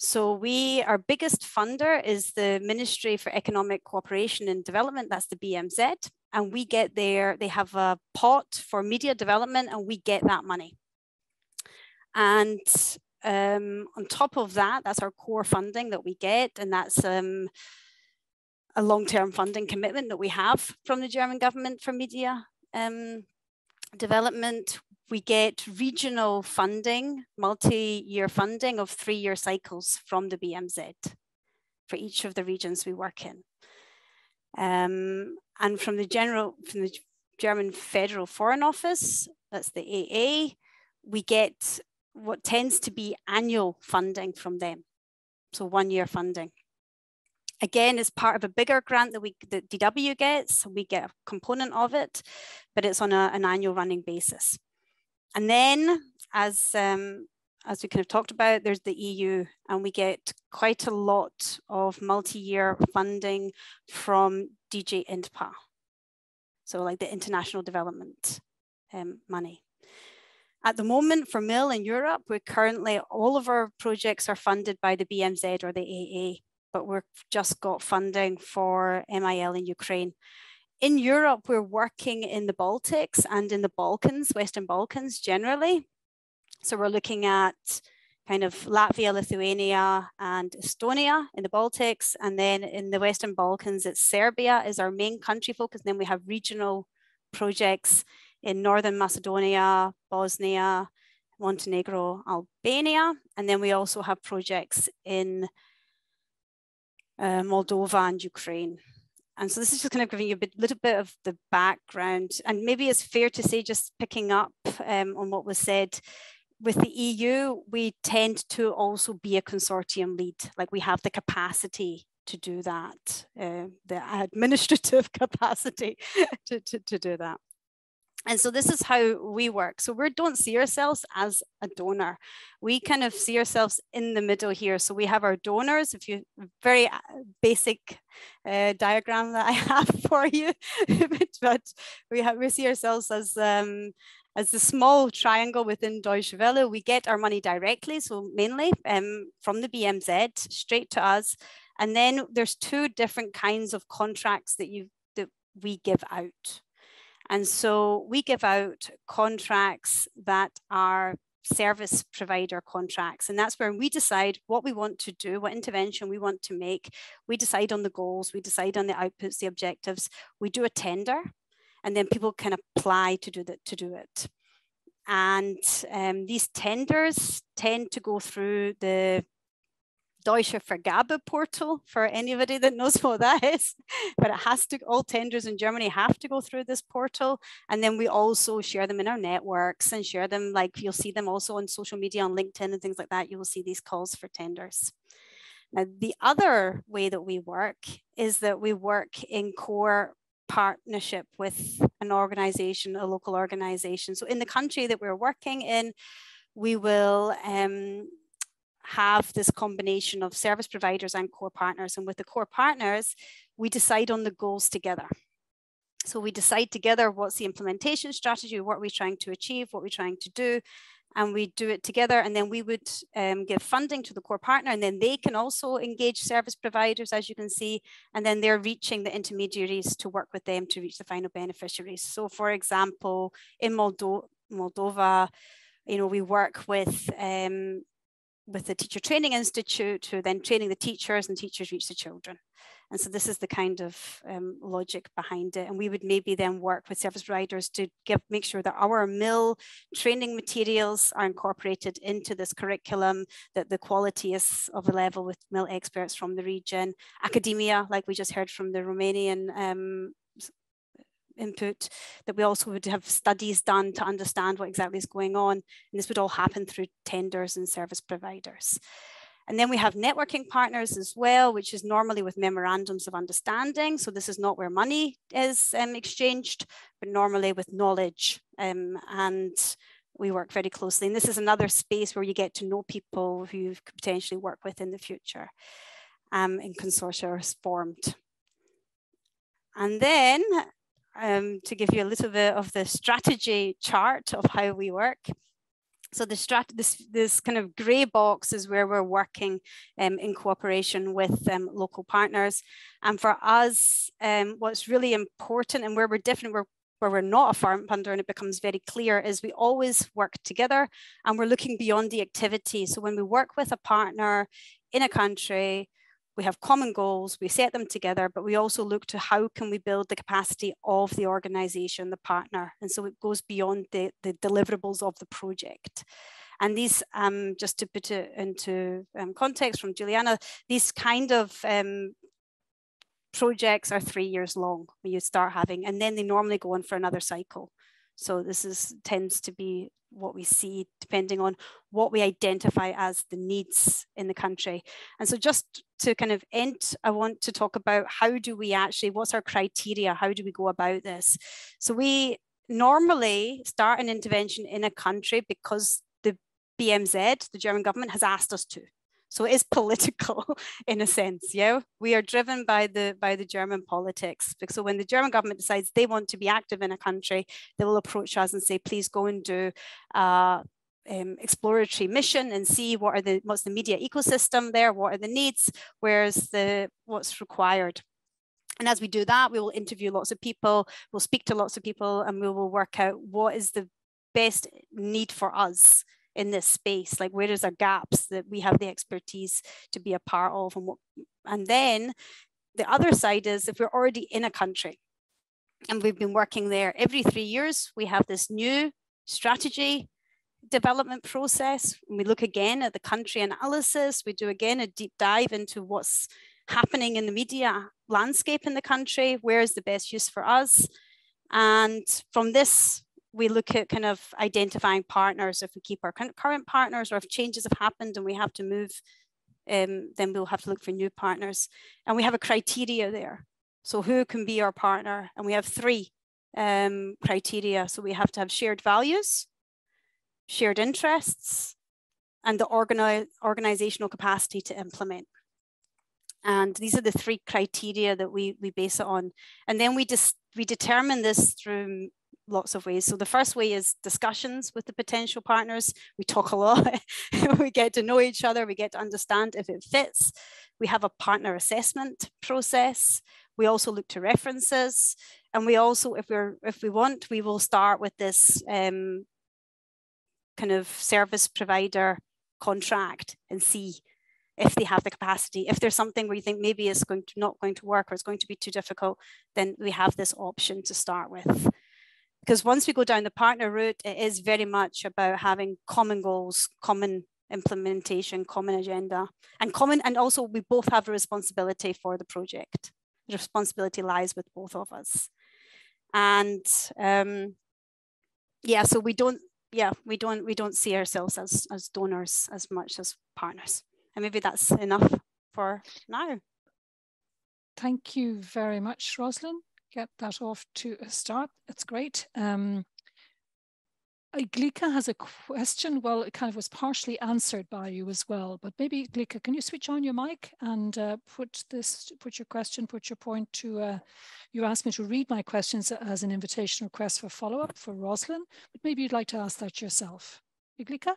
So we, our biggest funder is the Ministry for Economic Cooperation and Development, that's the BMZ. And we get there, they have a pot for media development and we get that money. And um, on top of that, that's our core funding that we get. And that's um, a long-term funding commitment that we have from the German government for media um, development we get regional funding, multi-year funding of three-year cycles from the BMZ for each of the regions we work in. Um, and from the general, from the German Federal Foreign Office, that's the AA, we get what tends to be annual funding from them. So one year funding. Again, as part of a bigger grant that we that DW gets, we get a component of it, but it's on a, an annual running basis. And then as, um, as we kind of talked about, there's the EU and we get quite a lot of multi-year funding from DG INTPA. So like the international development um, money. At the moment for MIL in Europe, we're currently, all of our projects are funded by the BMZ or the AA, but we've just got funding for MIL in Ukraine in Europe, we're working in the Baltics and in the Balkans, Western Balkans generally. So we're looking at kind of Latvia, Lithuania, and Estonia in the Baltics. And then in the Western Balkans, it's Serbia is our main country focus. And then we have regional projects in Northern Macedonia, Bosnia, Montenegro, Albania. And then we also have projects in uh, Moldova and Ukraine. And so this is just kind of giving you a bit, little bit of the background. And maybe it's fair to say, just picking up um, on what was said, with the EU, we tend to also be a consortium lead. Like we have the capacity to do that, uh, the administrative capacity to, to, to do that. And so this is how we work. So we don't see ourselves as a donor. We kind of see ourselves in the middle here. So we have our donors, if you very uh, basic uh, diagram that I have for you, but we have we see ourselves as um, as the small triangle within Deutsche Welle. We get our money directly, so mainly um, from the BMZ straight to us. And then there's two different kinds of contracts that you that we give out. And so we give out contracts that are service provider contracts. And that's where we decide what we want to do, what intervention we want to make. We decide on the goals, we decide on the outputs, the objectives. We do a tender, and then people can apply to do that to do it. And um, these tenders tend to go through the Deutsche Vergabe portal for anybody that knows what that is. But it has to, all tenders in Germany have to go through this portal. And then we also share them in our networks and share them, like you'll see them also on social media, on LinkedIn and things like that. You will see these calls for tenders. Now, the other way that we work is that we work in core partnership with an organization, a local organization. So in the country that we're working in, we will um, have this combination of service providers and core partners. And with the core partners, we decide on the goals together. So we decide together what's the implementation strategy, what we're trying to achieve, what we're trying to do, and we do it together. And then we would um, give funding to the core partner, and then they can also engage service providers, as you can see, and then they're reaching the intermediaries to work with them to reach the final beneficiaries. So, for example, in Moldo Moldova, you know, we work with um, with the Teacher Training Institute, who are then training the teachers and teachers reach the children. And so this is the kind of um, logic behind it. And we would maybe then work with service providers to give, make sure that our MIL training materials are incorporated into this curriculum, that the quality is of a level with MIL experts from the region. Academia, like we just heard from the Romanian um, input, that we also would have studies done to understand what exactly is going on. And this would all happen through tenders and service providers. And then we have networking partners as well, which is normally with memorandums of understanding. So this is not where money is um, exchanged, but normally with knowledge. Um, and we work very closely. And this is another space where you get to know people who you could potentially work with in the future um, in consortia formed. And then um, to give you a little bit of the strategy chart of how we work. So the strat this, this kind of grey box is where we're working um, in cooperation with um, local partners. And for us, um, what's really important and where we're different, we're where we're not a farm funder and it becomes very clear is we always work together and we're looking beyond the activity. So when we work with a partner in a country, we have common goals, we set them together, but we also look to how can we build the capacity of the organization, the partner. And so it goes beyond the, the deliverables of the project. And these, um, just to put it into um, context from Juliana, these kind of um, projects are three years long when you start having, and then they normally go on for another cycle. So this is tends to be what we see depending on what we identify as the needs in the country. And so just to kind of end, I want to talk about how do we actually, what's our criteria? How do we go about this? So we normally start an intervention in a country because the BMZ, the German government, has asked us to. So it is political in a sense. Yeah, we are driven by the by the German politics. So when the German government decides they want to be active in a country, they will approach us and say, please go and do uh, um, exploratory mission and see what are the what's the media ecosystem there, what are the needs, where's the what's required. And as we do that, we will interview lots of people, we'll speak to lots of people, and we will work out what is the best need for us in this space like where is our gaps that we have the expertise to be a part of and what and then the other side is if we're already in a country and we've been working there every three years we have this new strategy development process. We look again at the country analysis. We do again a deep dive into what's happening in the media landscape in the country where is the best use for us? And from this we look at kind of identifying partners. If we keep our current partners or if changes have happened and we have to move, um, then we'll have to look for new partners. And we have a criteria there. So who can be our partner? And we have three um, criteria. So we have to have shared values, shared interests, and the organi organizational capacity to implement. And these are the three criteria that we, we base it on. And then we just we determine this through lots of ways. So the first way is discussions with the potential partners. We talk a lot, we get to know each other, we get to understand if it fits. We have a partner assessment process. We also look to references. And we also, if we're if we want, we will start with this um, kind of service provider contract and see if they have the capacity. If there's something where you think maybe it's going to not going to work or it's going to be too difficult, then we have this option to start with because once we go down the partner route, it is very much about having common goals, common implementation, common agenda, and common, and also we both have a responsibility for the project. The responsibility lies with both of us. And um, yeah, so we don't, yeah, we don't, we don't see ourselves as, as donors as much as partners. And maybe that's enough for now. Thank you very much, Rosalind get that off to a start. It's great. Um, Iglika has a question. Well, it kind of was partially answered by you as well, but maybe Iglika, can you switch on your mic and uh, put this, put your question, put your point to, uh, you asked me to read my questions as an invitation request for follow-up for Rosalind, but maybe you'd like to ask that yourself. Iglika?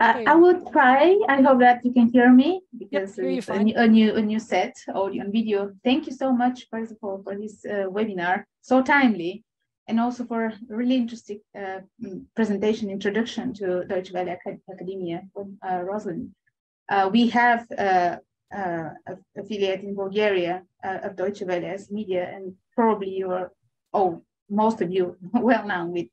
Uh, I will try. I hope that you can hear me because yep, it's a new, a, new, a new set audio and video. Thank you so much, first of all, for this uh, webinar, so timely, and also for a really interesting uh, mm, presentation, introduction to Deutsche Welle Academia from uh, Rosalind. Uh, we have uh, uh, affiliate in Bulgaria of Deutsche Welle as media, and probably you are, oh, most of you well known with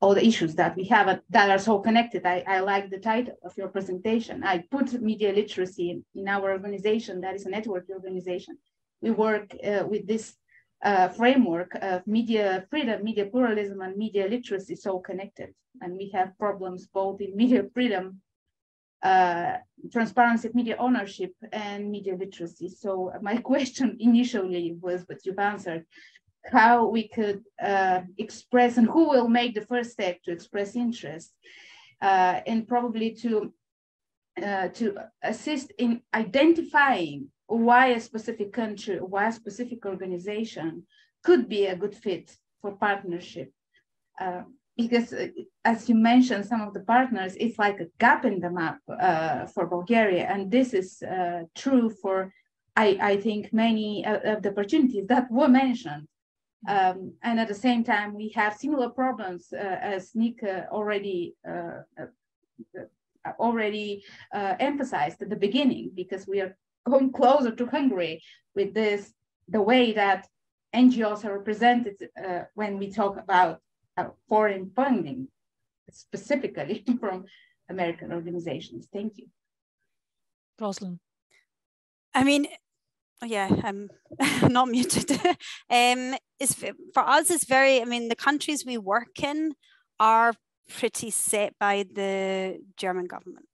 all the issues that we have that are so connected. I, I like the title of your presentation. I put media literacy in, in our organization, that is a network organization. We work uh, with this uh, framework of media freedom, media pluralism, and media literacy so connected. And we have problems both in media freedom, uh, transparency of media ownership, and media literacy. So my question initially was, but you've answered, how we could uh, express and who will make the first step to express interest uh, and probably to uh, to assist in identifying why a specific country, why a specific organization could be a good fit for partnership. Uh, because uh, as you mentioned, some of the partners, it's like a gap in the map uh, for Bulgaria. And this is true for, I, I think, many of the opportunities that were mentioned. Um, and at the same time, we have similar problems uh, as Nick already uh, already emphasized at the beginning, because we are going closer to Hungary with this, the way that NGOs are represented uh, when we talk about uh, foreign funding, specifically from American organizations. Thank you. Rosalind. I mean, yeah, I'm not muted. um, is for us, it's very, I mean, the countries we work in are pretty set by the German government.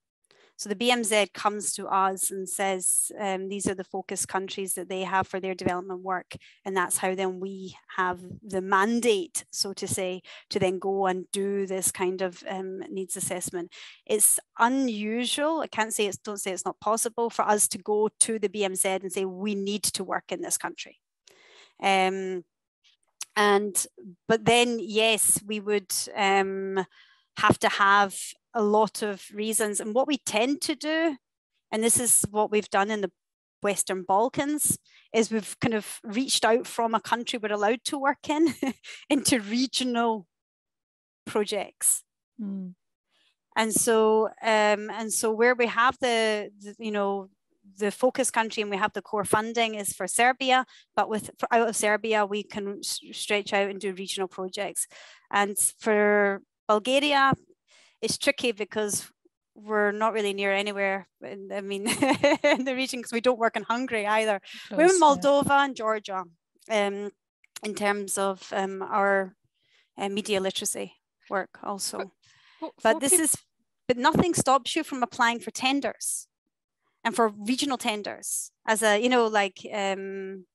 So the BMZ comes to us and says um, these are the focus countries that they have for their development work. And that's how then we have the mandate, so to say, to then go and do this kind of um, needs assessment. It's unusual. I can't say it's, don't say it's not possible for us to go to the BMZ and say, we need to work in this country. Um, and, but then, yes, we would um, have to have a lot of reasons. And what we tend to do, and this is what we've done in the Western Balkans, is we've kind of reached out from a country we're allowed to work in into regional projects. Mm. And so, um, and so where we have the, the, you know, the focus country and we have the core funding is for Serbia, but with out of Serbia we can stretch out and do regional projects. And for Bulgaria, it's tricky because we're not really near anywhere. In, I mean, in the region because we don't work in Hungary either. Close, we're in Moldova yeah. and Georgia, um, in terms of um, our uh, media literacy work also. But, but this is, but nothing stops you from applying for tenders, and for regional tenders as a you know like. Um,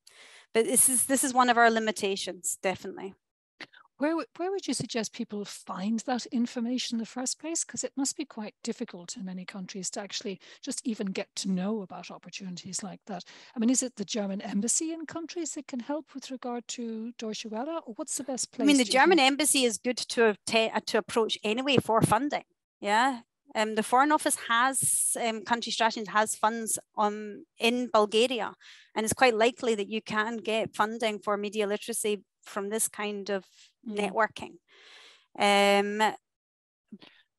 but this is this is one of our limitations, definitely. Where, where would you suggest people find that information in the first place? Because it must be quite difficult in many countries to actually just even get to know about opportunities like that. I mean, is it the German embassy in countries that can help with regard to Deutsche Welle? Or what's the best place? I mean, the German think? embassy is good to, to approach anyway for funding. Yeah, um, the Foreign Office has um, country strategies has funds on in Bulgaria, and it's quite likely that you can get funding for media literacy from this kind of mm. networking. Um,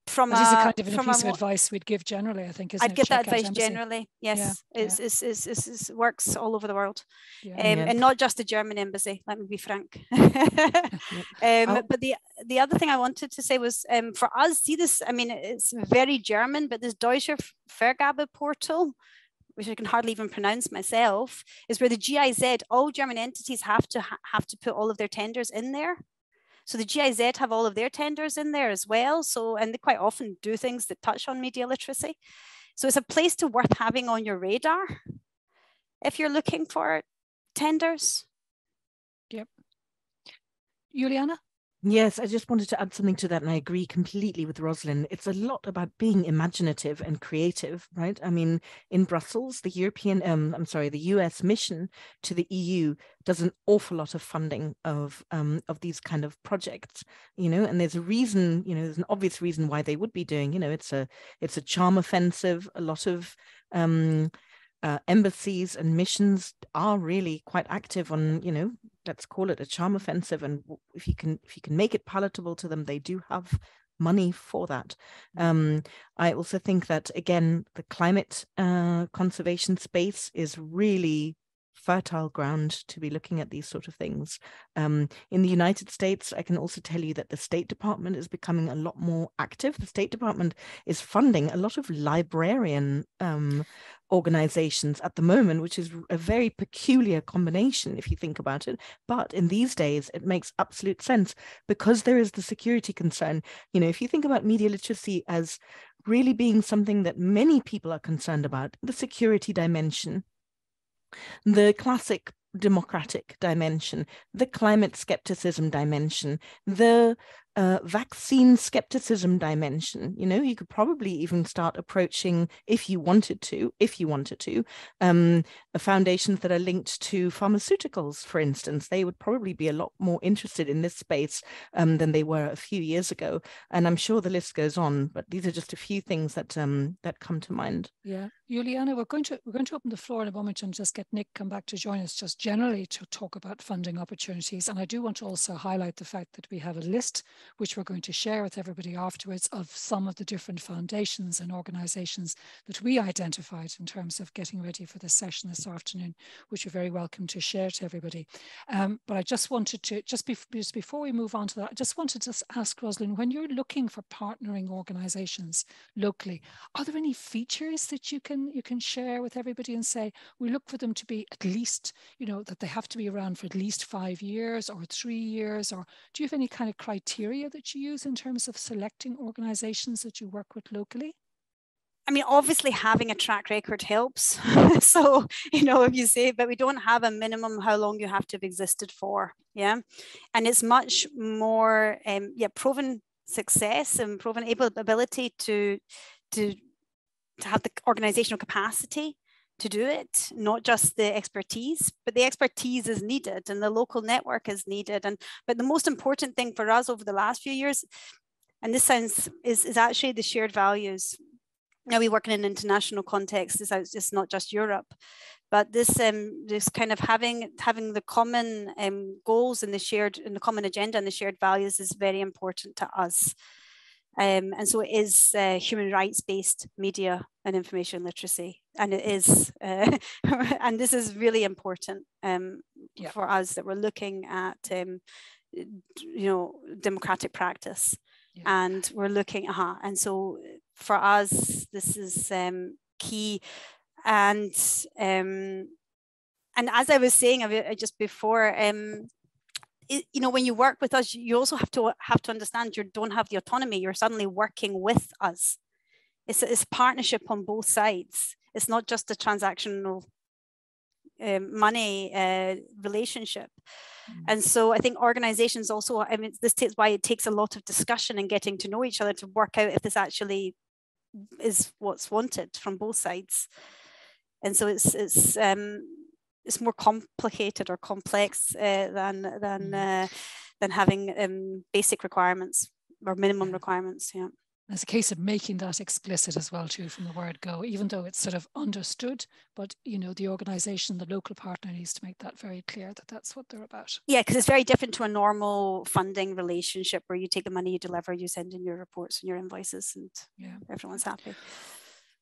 from that a, is a kind of a piece a, of advice we'd give generally, I think. Is I'd it? give Check that advice generally. Yes, yeah, it's, yeah. It's, it's, it's, it's, works all over the world, yeah. Um, and not just the German embassy. Let me be frank. um, but the the other thing I wanted to say was um, for us, see this. I mean, it's very German, but this Deutsche Vergabe portal which I can hardly even pronounce myself, is where the GIZ, all German entities have to ha have to put all of their tenders in there. So the GIZ have all of their tenders in there as well. So, and they quite often do things that touch on media literacy. So it's a place to worth having on your radar if you're looking for tenders. Yep. Juliana? Yes, I just wanted to add something to that, and I agree completely with Rosalind. It's a lot about being imaginative and creative, right? I mean, in Brussels, the European, um, I'm sorry, the US mission to the EU does an awful lot of funding of um, of these kind of projects, you know, and there's a reason, you know, there's an obvious reason why they would be doing, you know, it's a it's a charm offensive, a lot of um, uh, embassies and missions are really quite active on you know let's call it a charm offensive and if you can if you can make it palatable to them they do have money for that mm. um, i also think that again the climate uh, conservation space is really fertile ground to be looking at these sort of things. Um, in the United States, I can also tell you that the State Department is becoming a lot more active. The State Department is funding a lot of librarian um, organizations at the moment, which is a very peculiar combination if you think about it. But in these days, it makes absolute sense because there is the security concern. You know, if you think about media literacy as really being something that many people are concerned about, the security dimension, the classic democratic dimension, the climate skepticism dimension, the uh, vaccine skepticism dimension. You know, you could probably even start approaching, if you wanted to, if you wanted to, um, foundations that are linked to pharmaceuticals, for instance. They would probably be a lot more interested in this space um, than they were a few years ago. And I'm sure the list goes on, but these are just a few things that um, that come to mind. Yeah, Juliana, we're going to we're going to open the floor in a moment and just get Nick come back to join us just generally to talk about funding opportunities. And I do want to also highlight the fact that we have a list which we're going to share with everybody afterwards of some of the different foundations and organizations that we identified in terms of getting ready for this session this afternoon, which you're very welcome to share to everybody. Um, but I just wanted to, just, be, just before we move on to that, I just wanted to ask Rosalind, when you're looking for partnering organizations locally, are there any features that you can you can share with everybody and say, we look for them to be at least, you know, that they have to be around for at least five years or three years, or do you have any kind of criteria that you use in terms of selecting organizations that you work with locally? I mean, obviously having a track record helps. so, you know, if you say, but we don't have a minimum how long you have to have existed for. Yeah. And it's much more, um, yeah, proven success and proven able ability to, to, to have the organizational capacity to do it, not just the expertise, but the expertise is needed and the local network is needed. And but the most important thing for us over the last few years, and this sounds is, is actually the shared values. Now we work in an international context, it's, it's not just Europe, but this um, this kind of having having the common um, goals and the shared and the common agenda and the shared values is very important to us. Um, and so it is uh, human rights based media and information literacy. And it is, uh, and this is really important um, yeah. for us that we're looking at, um, you know, democratic practice. Yeah. And we're looking, uh-huh. and so for us, this is um, key. And um, and as I was saying just before, um, you know when you work with us you also have to have to understand you don't have the autonomy you're suddenly working with us it's, it's partnership on both sides it's not just a transactional um, money uh, relationship mm. and so i think organizations also i mean this is why it takes a lot of discussion and getting to know each other to work out if this actually is what's wanted from both sides and so it's it's um it's more complicated or complex uh, than than mm. uh, than having um, basic requirements or minimum requirements. Yeah. It's a case of making that explicit as well too from the word go, even though it's sort of understood, but you know the organisation, the local partner needs to make that very clear that that's what they're about. Yeah, because it's very different to a normal funding relationship where you take the money, you deliver, you send in your reports and your invoices, and yeah. everyone's happy.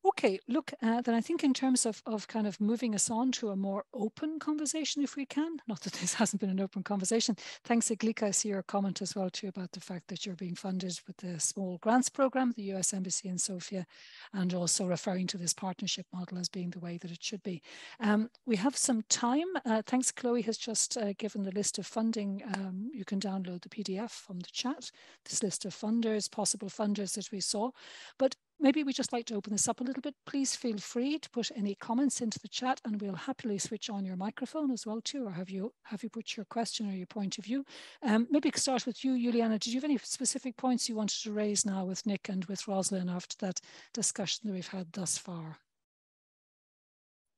Okay, look, uh, then I think in terms of, of kind of moving us on to a more open conversation, if we can, not that this hasn't been an open conversation. Thanks, Iglika. I see your comment as well too about the fact that you're being funded with the small grants program, the US Embassy in Sofia, and also referring to this partnership model as being the way that it should be. Um, we have some time. Uh, thanks, Chloe has just uh, given the list of funding. Um, you can download the PDF from the chat, this list of funders, possible funders that we saw. But maybe we just like to open this up a little bit. Please feel free to put any comments into the chat and we'll happily switch on your microphone as well too, or have you have you put your question or your point of view. Um, maybe start with you, Juliana. Did you have any specific points you wanted to raise now with Nick and with Rosalind after that discussion that we've had thus far?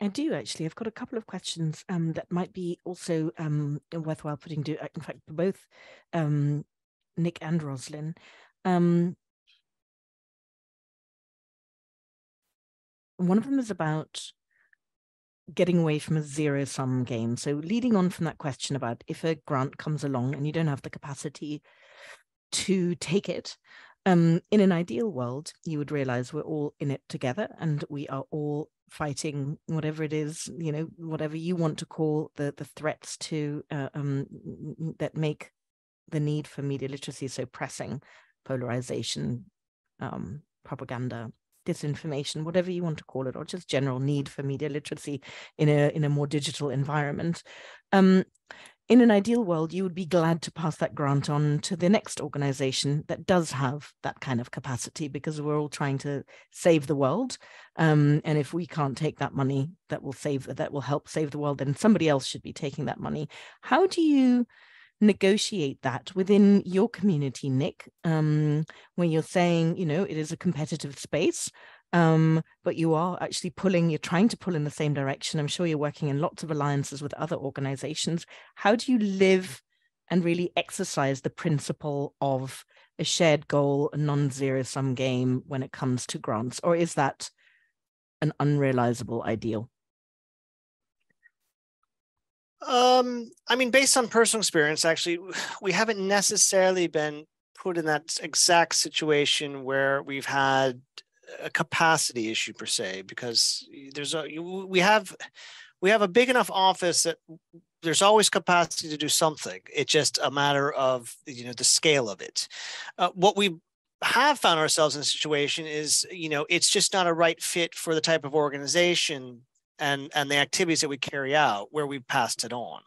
I do actually. I've got a couple of questions um, that might be also um, worthwhile putting to, in fact, both um, Nick and Rosalind. Um, one of them is about getting away from a zero sum game. So, leading on from that question about if a grant comes along and you don't have the capacity to take it, um, in an ideal world, you would realize we're all in it together and we are all fighting whatever it is, you know, whatever you want to call the, the threats to uh, um, that make the need for media literacy so pressing polarization, um, propaganda, disinformation, whatever you want to call it, or just general need for media literacy in a in a more digital environment. Um, in an ideal world, you would be glad to pass that grant on to the next organization that does have that kind of capacity because we're all trying to save the world. Um, and if we can't take that money that will save that will help save the world, then somebody else should be taking that money. How do you negotiate that within your community, Nick, um, where you're saying, you know, it is a competitive space, um, but you are actually pulling, you're trying to pull in the same direction. I'm sure you're working in lots of alliances with other organizations. How do you live and really exercise the principle of a shared goal, a non zero sum game when it comes to grants? Or is that an unrealizable ideal? Um, I mean, based on personal experience, actually, we haven't necessarily been put in that exact situation where we've had a capacity issue per se, because there's a we have we have a big enough office that there's always capacity to do something. It's just a matter of you know the scale of it. Uh, what we have found ourselves in a situation is you know it's just not a right fit for the type of organization and and the activities that we carry out where we passed it on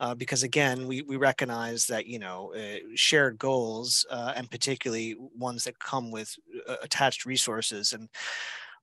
uh, because again we we recognize that you know uh, shared goals uh, and particularly ones that come with uh, attached resources and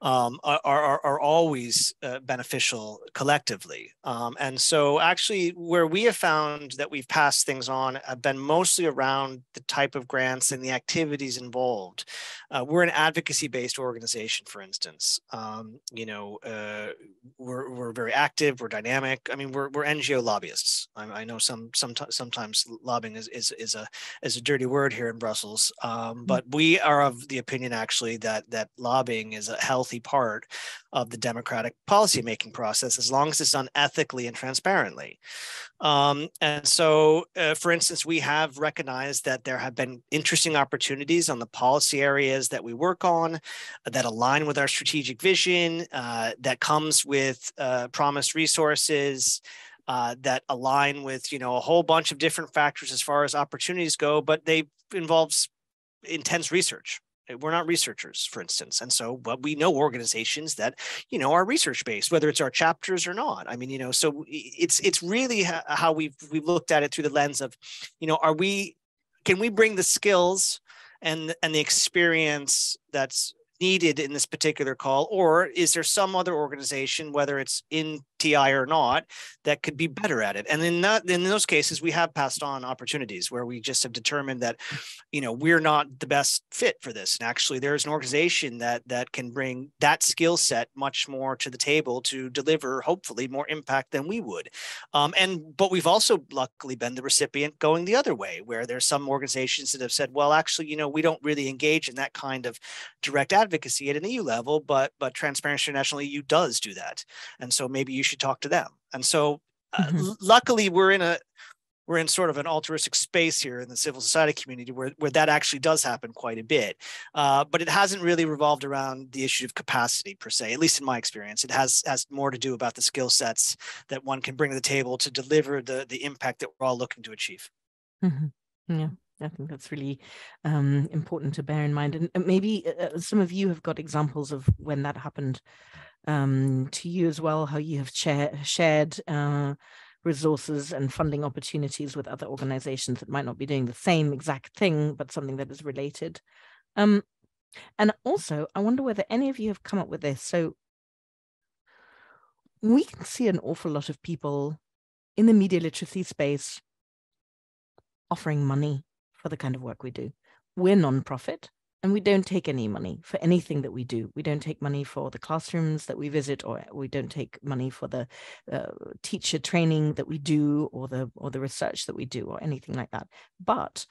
um, are, are, are always uh, beneficial collectively. Um, and so, actually, where we have found that we've passed things on have been mostly around the type of grants and the activities involved. Uh, we're an advocacy based organization, for instance. Um, you know, uh, we're, we're very active, we're dynamic. I mean, we're, we're NGO lobbyists. I, I know some, some sometimes lobbying is, is, is, a, is a dirty word here in Brussels, um, mm. but we are of the opinion actually that, that lobbying is a health healthy part of the democratic policymaking process as long as it's done ethically and transparently. Um, and so, uh, for instance, we have recognized that there have been interesting opportunities on the policy areas that we work on that align with our strategic vision, uh, that comes with uh, promised resources. Uh, that align with you know a whole bunch of different factors as far as opportunities go, but they involves intense research Uh, we're not researchers for instance and so but we know organizations that you know are research based whether it's our chapters or not i mean you know so it's it's really how we've we've looked at it through the lens of you know are we can we bring the skills and and the experience that's needed in this particular call or is there some other organization whether it's in TI or not that could be better at it. And in that in those cases, we have passed on opportunities where we just have determined that, you know, we're not the best fit for this. And actually, there's an organization that that can bring that skill set much more to the table to deliver, hopefully, more impact than we would. Um, and but we've also luckily been the recipient going the other way, where there's some organizations that have said, well, actually, you know, we don't really engage in that kind of direct advocacy at an EU level, but but Transparency International EU does do that. And so maybe you should talk to them. And so, uh, mm-hmm. luckily, we're in a we're in sort of an altruistic space here in the civil society community where, where that actually does happen quite a bit. Uh, but it hasn't really revolved around the issue of capacity per se, at least in my experience. It has has more to do about the skill sets that one can bring to the table to deliver the, the impact that we're all looking to achieve. Mm-hmm. Yeah. I think that's really um, important to bear in mind. And maybe uh, uh, some of you have got examples of when that happened um, to you as well, how you have share, shared uh, resources and funding opportunities with other organizations that might not be doing the same exact thing, but something that is related. Um, and also, I wonder whether any of you have come up with this. So we can see an awful lot of people in the media literacy space offering money for the kind of work we do. We're nonprofit and we don't take any money for anything that we do. We don't take money for the classrooms that we visit, or we don't take money for the uh, teacher training that we do, or the or the research that we do, or anything like that. But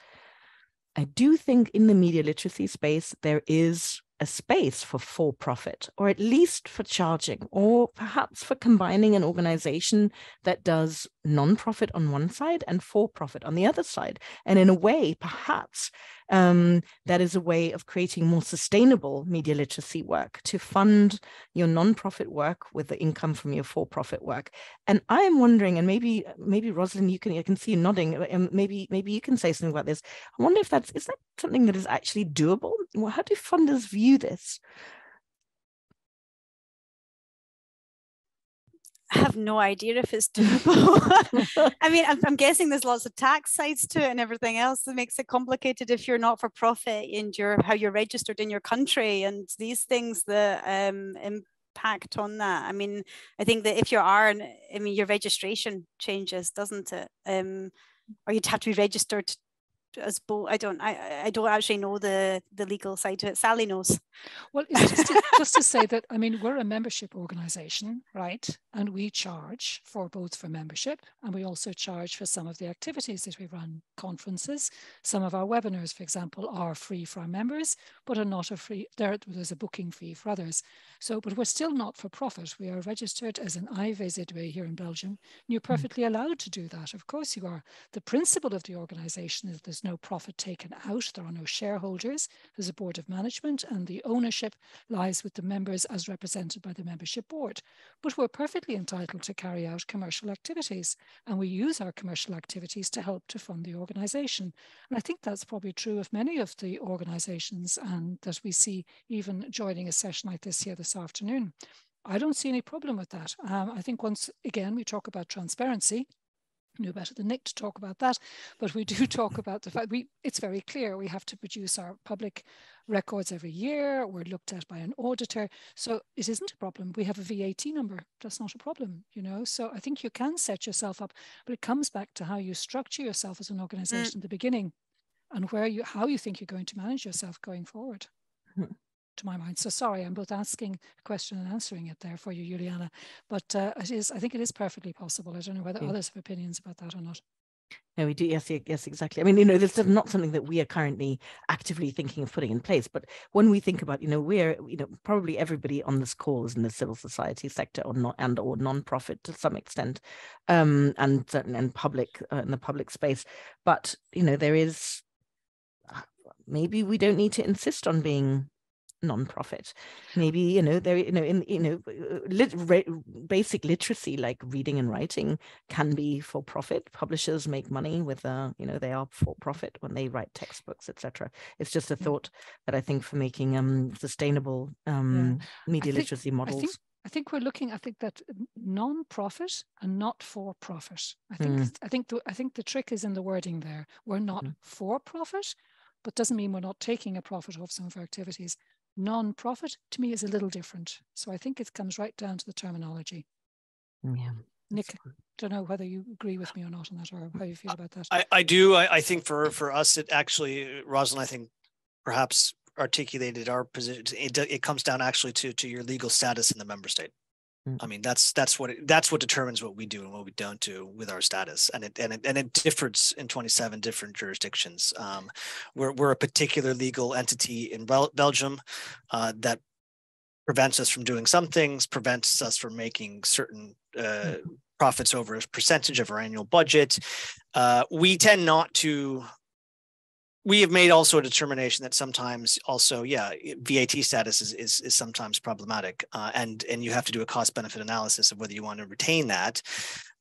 I do think in the media literacy space there is a space for for profit or at least for charging or perhaps for combining an organization that does non-profit on one side and for profit on the other side and in a way perhaps um, that is a way of creating more sustainable media literacy work to fund your non-profit work with the income from your for-profit work. And i am wondering and maybe maybe rosalind you can i can see you nodding and maybe maybe you can say something about this. I wonder if that's is that something that is actually doable? Well, how do funders view this Have no idea if it's doable. I mean, I'm, I'm, guessing there's lots of tax sides to it and everything else that makes it complicated if you're not for profit and you're how you're registered in your country and these things that um, impact on that. I mean, I think that if you are, I mean, your registration changes, doesn't it? Um, or you'd have to be registered as both. I don't. I I don't actually know the the legal side of it. Sally knows. Well, just to, just to say that I mean we're a membership organisation, right? And we charge for both for membership, and we also charge for some of the activities that we run. Conferences, some of our webinars, for example, are free for our members, but are not a free. There, there's a booking fee for others. So, but we're still not for profit. We are registered as an IVZW here in Belgium. And you're hmm. perfectly allowed to do that. Of course, you are. The principle of the organisation is there's no profit taken out. There are no shareholders. There's a board of management, and the ownership lies with the members as represented by the membership board. But we're perfectly entitled to carry out commercial activities, and we use our commercial activities to help to fund the organisation. And I think that's probably true of many of the organisations and that we see even joining a session like this here this afternoon. I don't see any problem with that. Um, I think once again, we talk about transparency knew better than Nick to talk about that, but we do talk about the fact we it's very clear we have to produce our public records every year. We're looked at by an auditor. So it isn't a problem. We have a VAT number. That's not a problem, you know. So I think you can set yourself up, but it comes back to how you structure yourself as an organization mm. at the beginning and where you how you think you're going to manage yourself going forward. Mm to my mind. So sorry, I'm both asking a question and answering it there for you, Juliana. But uh, it is, I think it is perfectly possible. I don't know whether yeah. others have opinions about that or not. No, we do. Yes, yes, exactly. I mean, you know, this is not something that we are currently actively thinking of putting in place. But when we think about, you know, we're, you know, probably everybody on this call is in the civil society sector or not, and or non-profit to some extent, um, and and public uh, in the public space. But you know, there is uh, maybe we don't need to insist on being non-profit maybe you know there you know in you know uh, lit, re, basic literacy like reading and writing can be for profit publishers make money with uh you know they are for profit when they write textbooks etc it's just a thought that i think for making um sustainable um yeah. media think, literacy models I think, I think we're looking. I think that non-profit and not for profit. I think. Mm. I think. The, I think the trick is in the wording there. We're not mm. for profit, but doesn't mean we're not taking a profit off some of our activities non-profit to me is a little different. So I think it comes right down to the terminology. Yeah. Nick, I don't know whether you agree with me or not on that, or how you feel about that. I, I do. I, I think for for us, it actually, Rosalind, I think perhaps articulated our position. It, it comes down actually to to your legal status in the member state. Mm. I mean, that's that's what it, that's what determines what we do and what we don't do with our status, and it and it and it differs in 27 different jurisdictions. Um, we're we're a particular legal entity in Bel- Belgium uh, that prevents us from doing some things, prevents us from making certain uh, mm. profits over a percentage of our annual budget. Uh, we tend not to we have made also a determination that sometimes also yeah vat status is is, is sometimes problematic uh, and and you have to do a cost benefit analysis of whether you want to retain that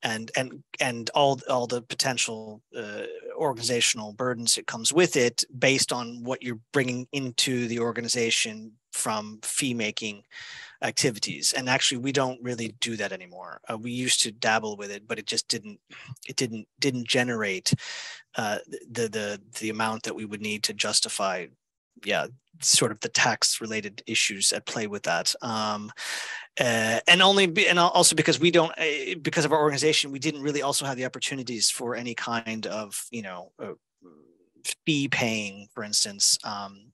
and and and all all the potential uh, organizational burdens that comes with it based on what you're bringing into the organization from fee making activities. And actually we don't really do that anymore. Uh, we used to dabble with it but it just didn't it didn't didn't generate uh, the the the amount that we would need to justify yeah sort of the tax related issues at play with that. Um, uh, and only be, and also because we don't uh, because of our organization we didn't really also have the opportunities for any kind of you know uh, fee paying, for instance. Um,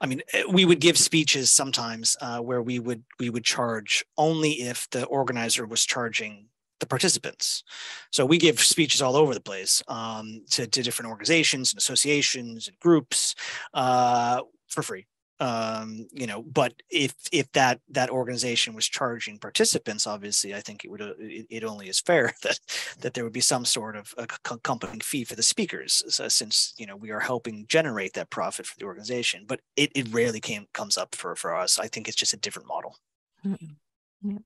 I mean, eh, we would give speeches sometimes uh, where we would we would charge only if the organizer was charging the participants. So we give speeches all over the place um, to, to different organizations and associations and groups uh, for free um, you know but if if that that organization was charging participants obviously i think it would uh, it, it only is fair that that there would be some sort of accompanying fee for the speakers so since you know we are helping generate that profit for the organization but it, it rarely came comes up for for us i think it's just a different model mm-hmm. yeah.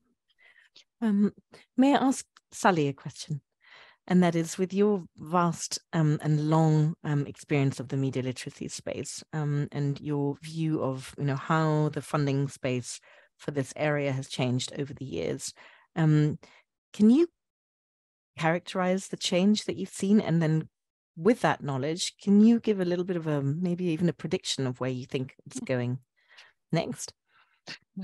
um, may i ask sally a question and that is with your vast um, and long um, experience of the media literacy space um, and your view of you know how the funding space for this area has changed over the years um, can you characterize the change that you've seen? And then with that knowledge can you give a little bit of a maybe even a prediction of where you think it's going next?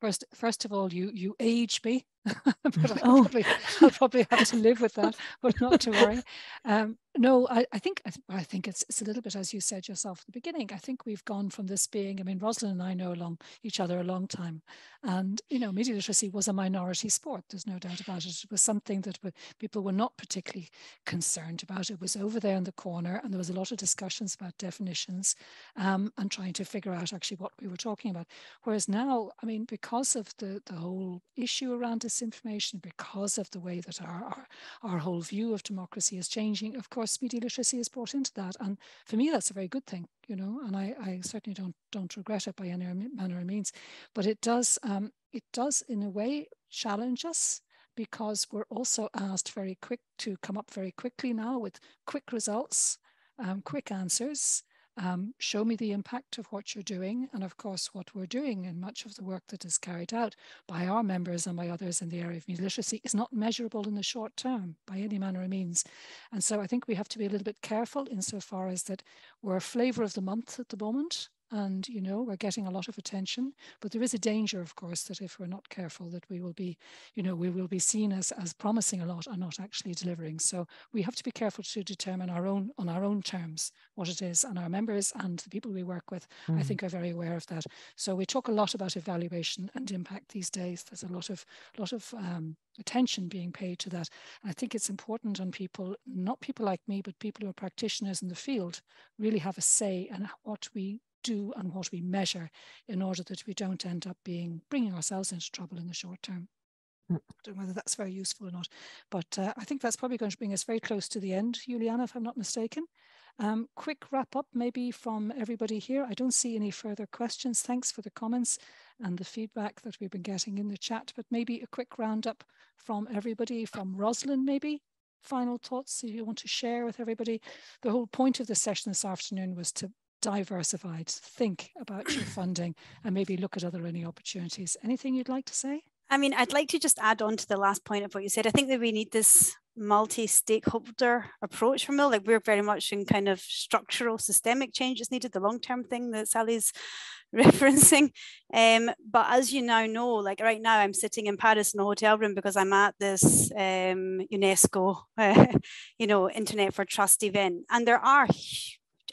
First first of all you you age me but I'll, oh. probably, I'll probably have to live with that, but not to worry. Um, no, I, I think I, th- I, think it's it's a little bit as you said yourself at the beginning. I think we've gone from this being. I mean, Rosalind and I know along each other a long time, and you know, media literacy was a minority sport. There's no doubt about it. It was something that people were not particularly concerned about. It was over there in the corner, and there was a lot of discussions about definitions um, and trying to figure out actually what we were talking about. Whereas now, I mean, because of the the whole issue around disinformation, because of the way that our our, our whole view of democracy is changing, of course course, media literacy is brought into that. And for me, that's a very good thing, you know, and I, I certainly don't don't regret it by any manner of means. But it does, um, it does in a way challenge us because we're also asked very quick to come up very quickly now with quick results, um, quick answers, um, show me the impact of what you're doing. And of course, what we're doing and much of the work that is carried out by our members and by others in the area of media literacy is not measurable in the short term by any manner of means. And so I think we have to be a little bit careful insofar as that we're a flavor of the month at the moment and you know we're getting a lot of attention but there is a danger of course that if we're not careful that we will be you know we will be seen as as promising a lot and not actually delivering so we have to be careful to determine our own on our own terms what it is and our members and the people we work with mm. i think are very aware of that so we talk a lot about evaluation and impact these days there's a lot of lot of um, attention being paid to that. I think it's important on people, not people like me, but people who are practitioners in the field, really have a say in what we do and what we measure in order that we don't end up being bringing ourselves into trouble in the short term. Mm. I don't know whether that's very useful or not, but uh, I think that's probably going to bring us very close to the end, Juliana, if I'm not mistaken. Um, quick wrap up maybe from everybody here. I don't see any further questions. Thanks for the comments and the feedback that we've been getting in the chat, but maybe a quick roundup from everybody, from Rosalind maybe. Final thoughts if you want to share with everybody. The whole point of the session this afternoon was to diversified, think about your funding and maybe look at other any opportunities. Anything you'd like to say? I mean, I'd like to just add on to the last point of what you said. I think that we need this multi-stakeholder approach from MIL. Like we're very much in kind of structural systemic change is needed, the long-term thing that Sally's referencing. Um, but as you now know, like right now I'm sitting in Paris in a hotel room because I'm at this um, UNESCO, uh, you know, Internet for Trust event. And there are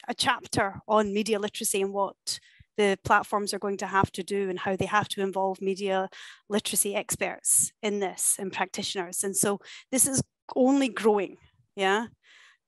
a chapter on media literacy and what the platforms are going to have to do and how they have to involve media literacy experts in this and practitioners. And so this is only growing, yeah?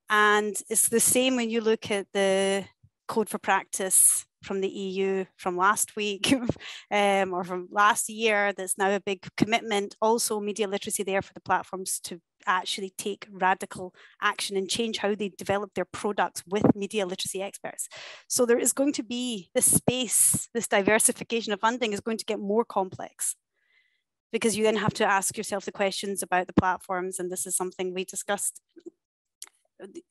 And it's the same when you look at the code for practice from the EU from last week um, or from last year that's now a big commitment. Also, media literacy there for the platforms to actually take radical action and change how they develop their products with media literacy experts. So there is going to be this space, this diversification of funding is going to get more complex because you then have to ask yourself the questions about the platforms. And this is something we discussed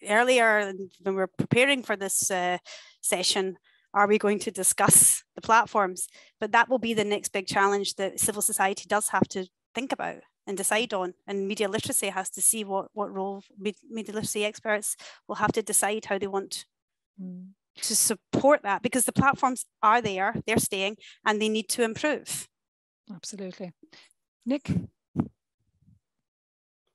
earlier when we were preparing for this uh, session. Are we going to discuss the platforms? But that will be the next big challenge that civil society does have to think about and decide on. And media literacy has to see what, what role media literacy experts will have to decide how they want mm. to support that because the platforms are there, they're staying, and they need to improve. Absolutely. Nick?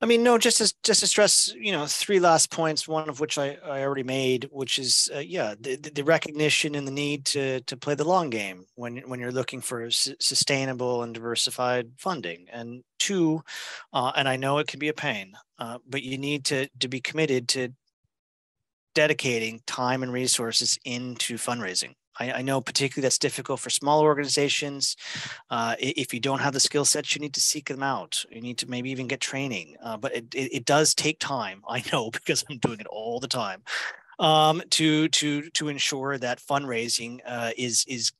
I mean, no, just to just to stress, you know, three last points. One of which I, I already made, which is, uh, yeah, the, the recognition and the need to to play the long game when when you're looking for sustainable and diversified funding. And two, uh, and I know it can be a pain, uh, but you need to to be committed to dedicating time and resources into fundraising. I, I, know particularly that's difficult for small organizations. Uh, if you don't have the skill sets, you need to seek them out. You need to maybe even get training. Uh, but it, it, it, does take time. I know because I'm doing it all the time um, to to to ensure that fundraising uh, is is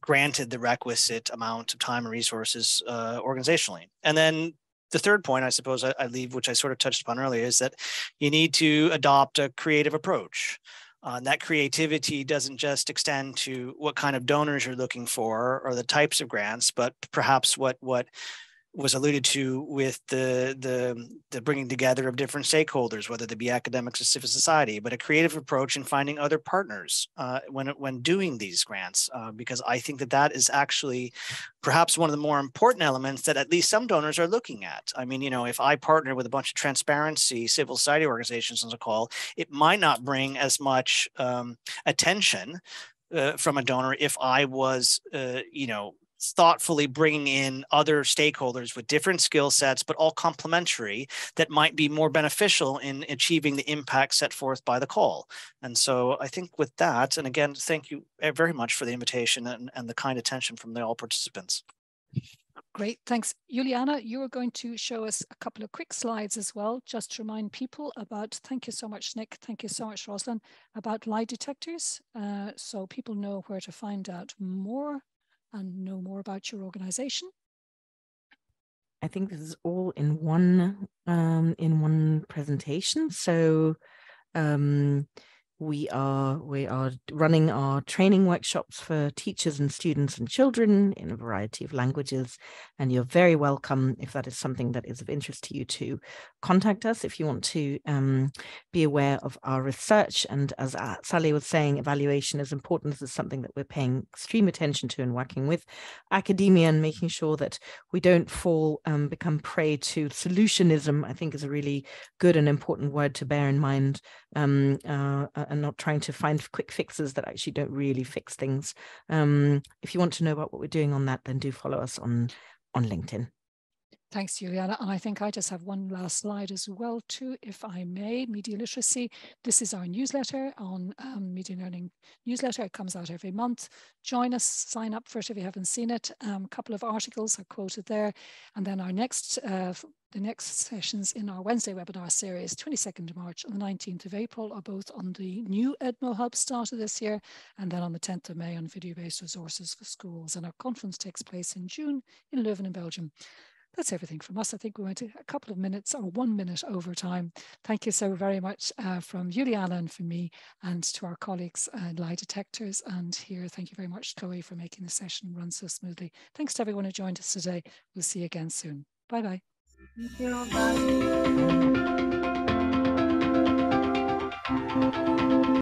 granted the requisite amount of time and resources uh, organizationally. And then the third point, I suppose, I, I leave, which I sort of touched upon earlier, is that you need to adopt a creative approach. Uh, that creativity doesn't just extend to what kind of donors you're looking for or the types of grants, but perhaps what what was alluded to with the, the, the bringing together of different stakeholders, whether they be academics or civil society, but a creative approach in finding other partners uh, when when doing these grants, uh, because I think that that is actually perhaps one of the more important elements that at least some donors are looking at. I mean, you know, if I partner with a bunch of transparency civil society organizations, as a call, it might not bring as much um, attention uh, from a donor if I was, uh, you know, thoughtfully bringing in other stakeholders with different skill sets, but all complementary that might be more beneficial in achieving the impact set forth by the call. And so I think with that, and again, thank you very much for the invitation and, and the kind attention from the all participants. Great, thanks. Juliana, you are going to show us a couple of quick slides as well, just to remind people about, thank you so much, Nick, thank you so much, Rosalind, about lie detectors, uh, so people know where to find out more and know more about your organization? I think this is all in one um, in one presentation. So um, we are we are running our training workshops for teachers and students and children in a variety of languages and you're very welcome if that is something that is of interest to you to contact us. If you want to um, be aware of our research and as uh, Sally was saying evaluation is important. This is something that we're paying extreme attention to and working with academia and making sure that we don't fall um, become prey to solutionism I think is a really good and important word to bear in mind. Um, uh, and not trying to find quick fixes that actually don't really fix things. Um, if you want to know about what we're doing on that, then do follow us on on LinkedIn. Thanks, Juliana. And I think I just have one last slide as well, too, if I may. Media literacy. This is our newsletter on um, Media Learning newsletter. It comes out every month. Join us, sign up for it if you haven't seen it. A um, couple of articles are quoted there. And then our next uh, the next sessions in our Wednesday webinar series, 22nd of March and the 19th of April, are both on the new EDMO Hub started this year, and then on the 10th of May on video-based resources for schools. And our conference takes place in June in Leuven in Belgium. That's everything from us. I think we went a couple of minutes or one minute over time. Thank you so very much uh, from Juliana and from me and to our colleagues and Lie Detectors. And here, thank you very much, Chloe, for making the session run so smoothly. Thanks to everyone who joined us today. We'll see you again soon. Bye-bye. Bye.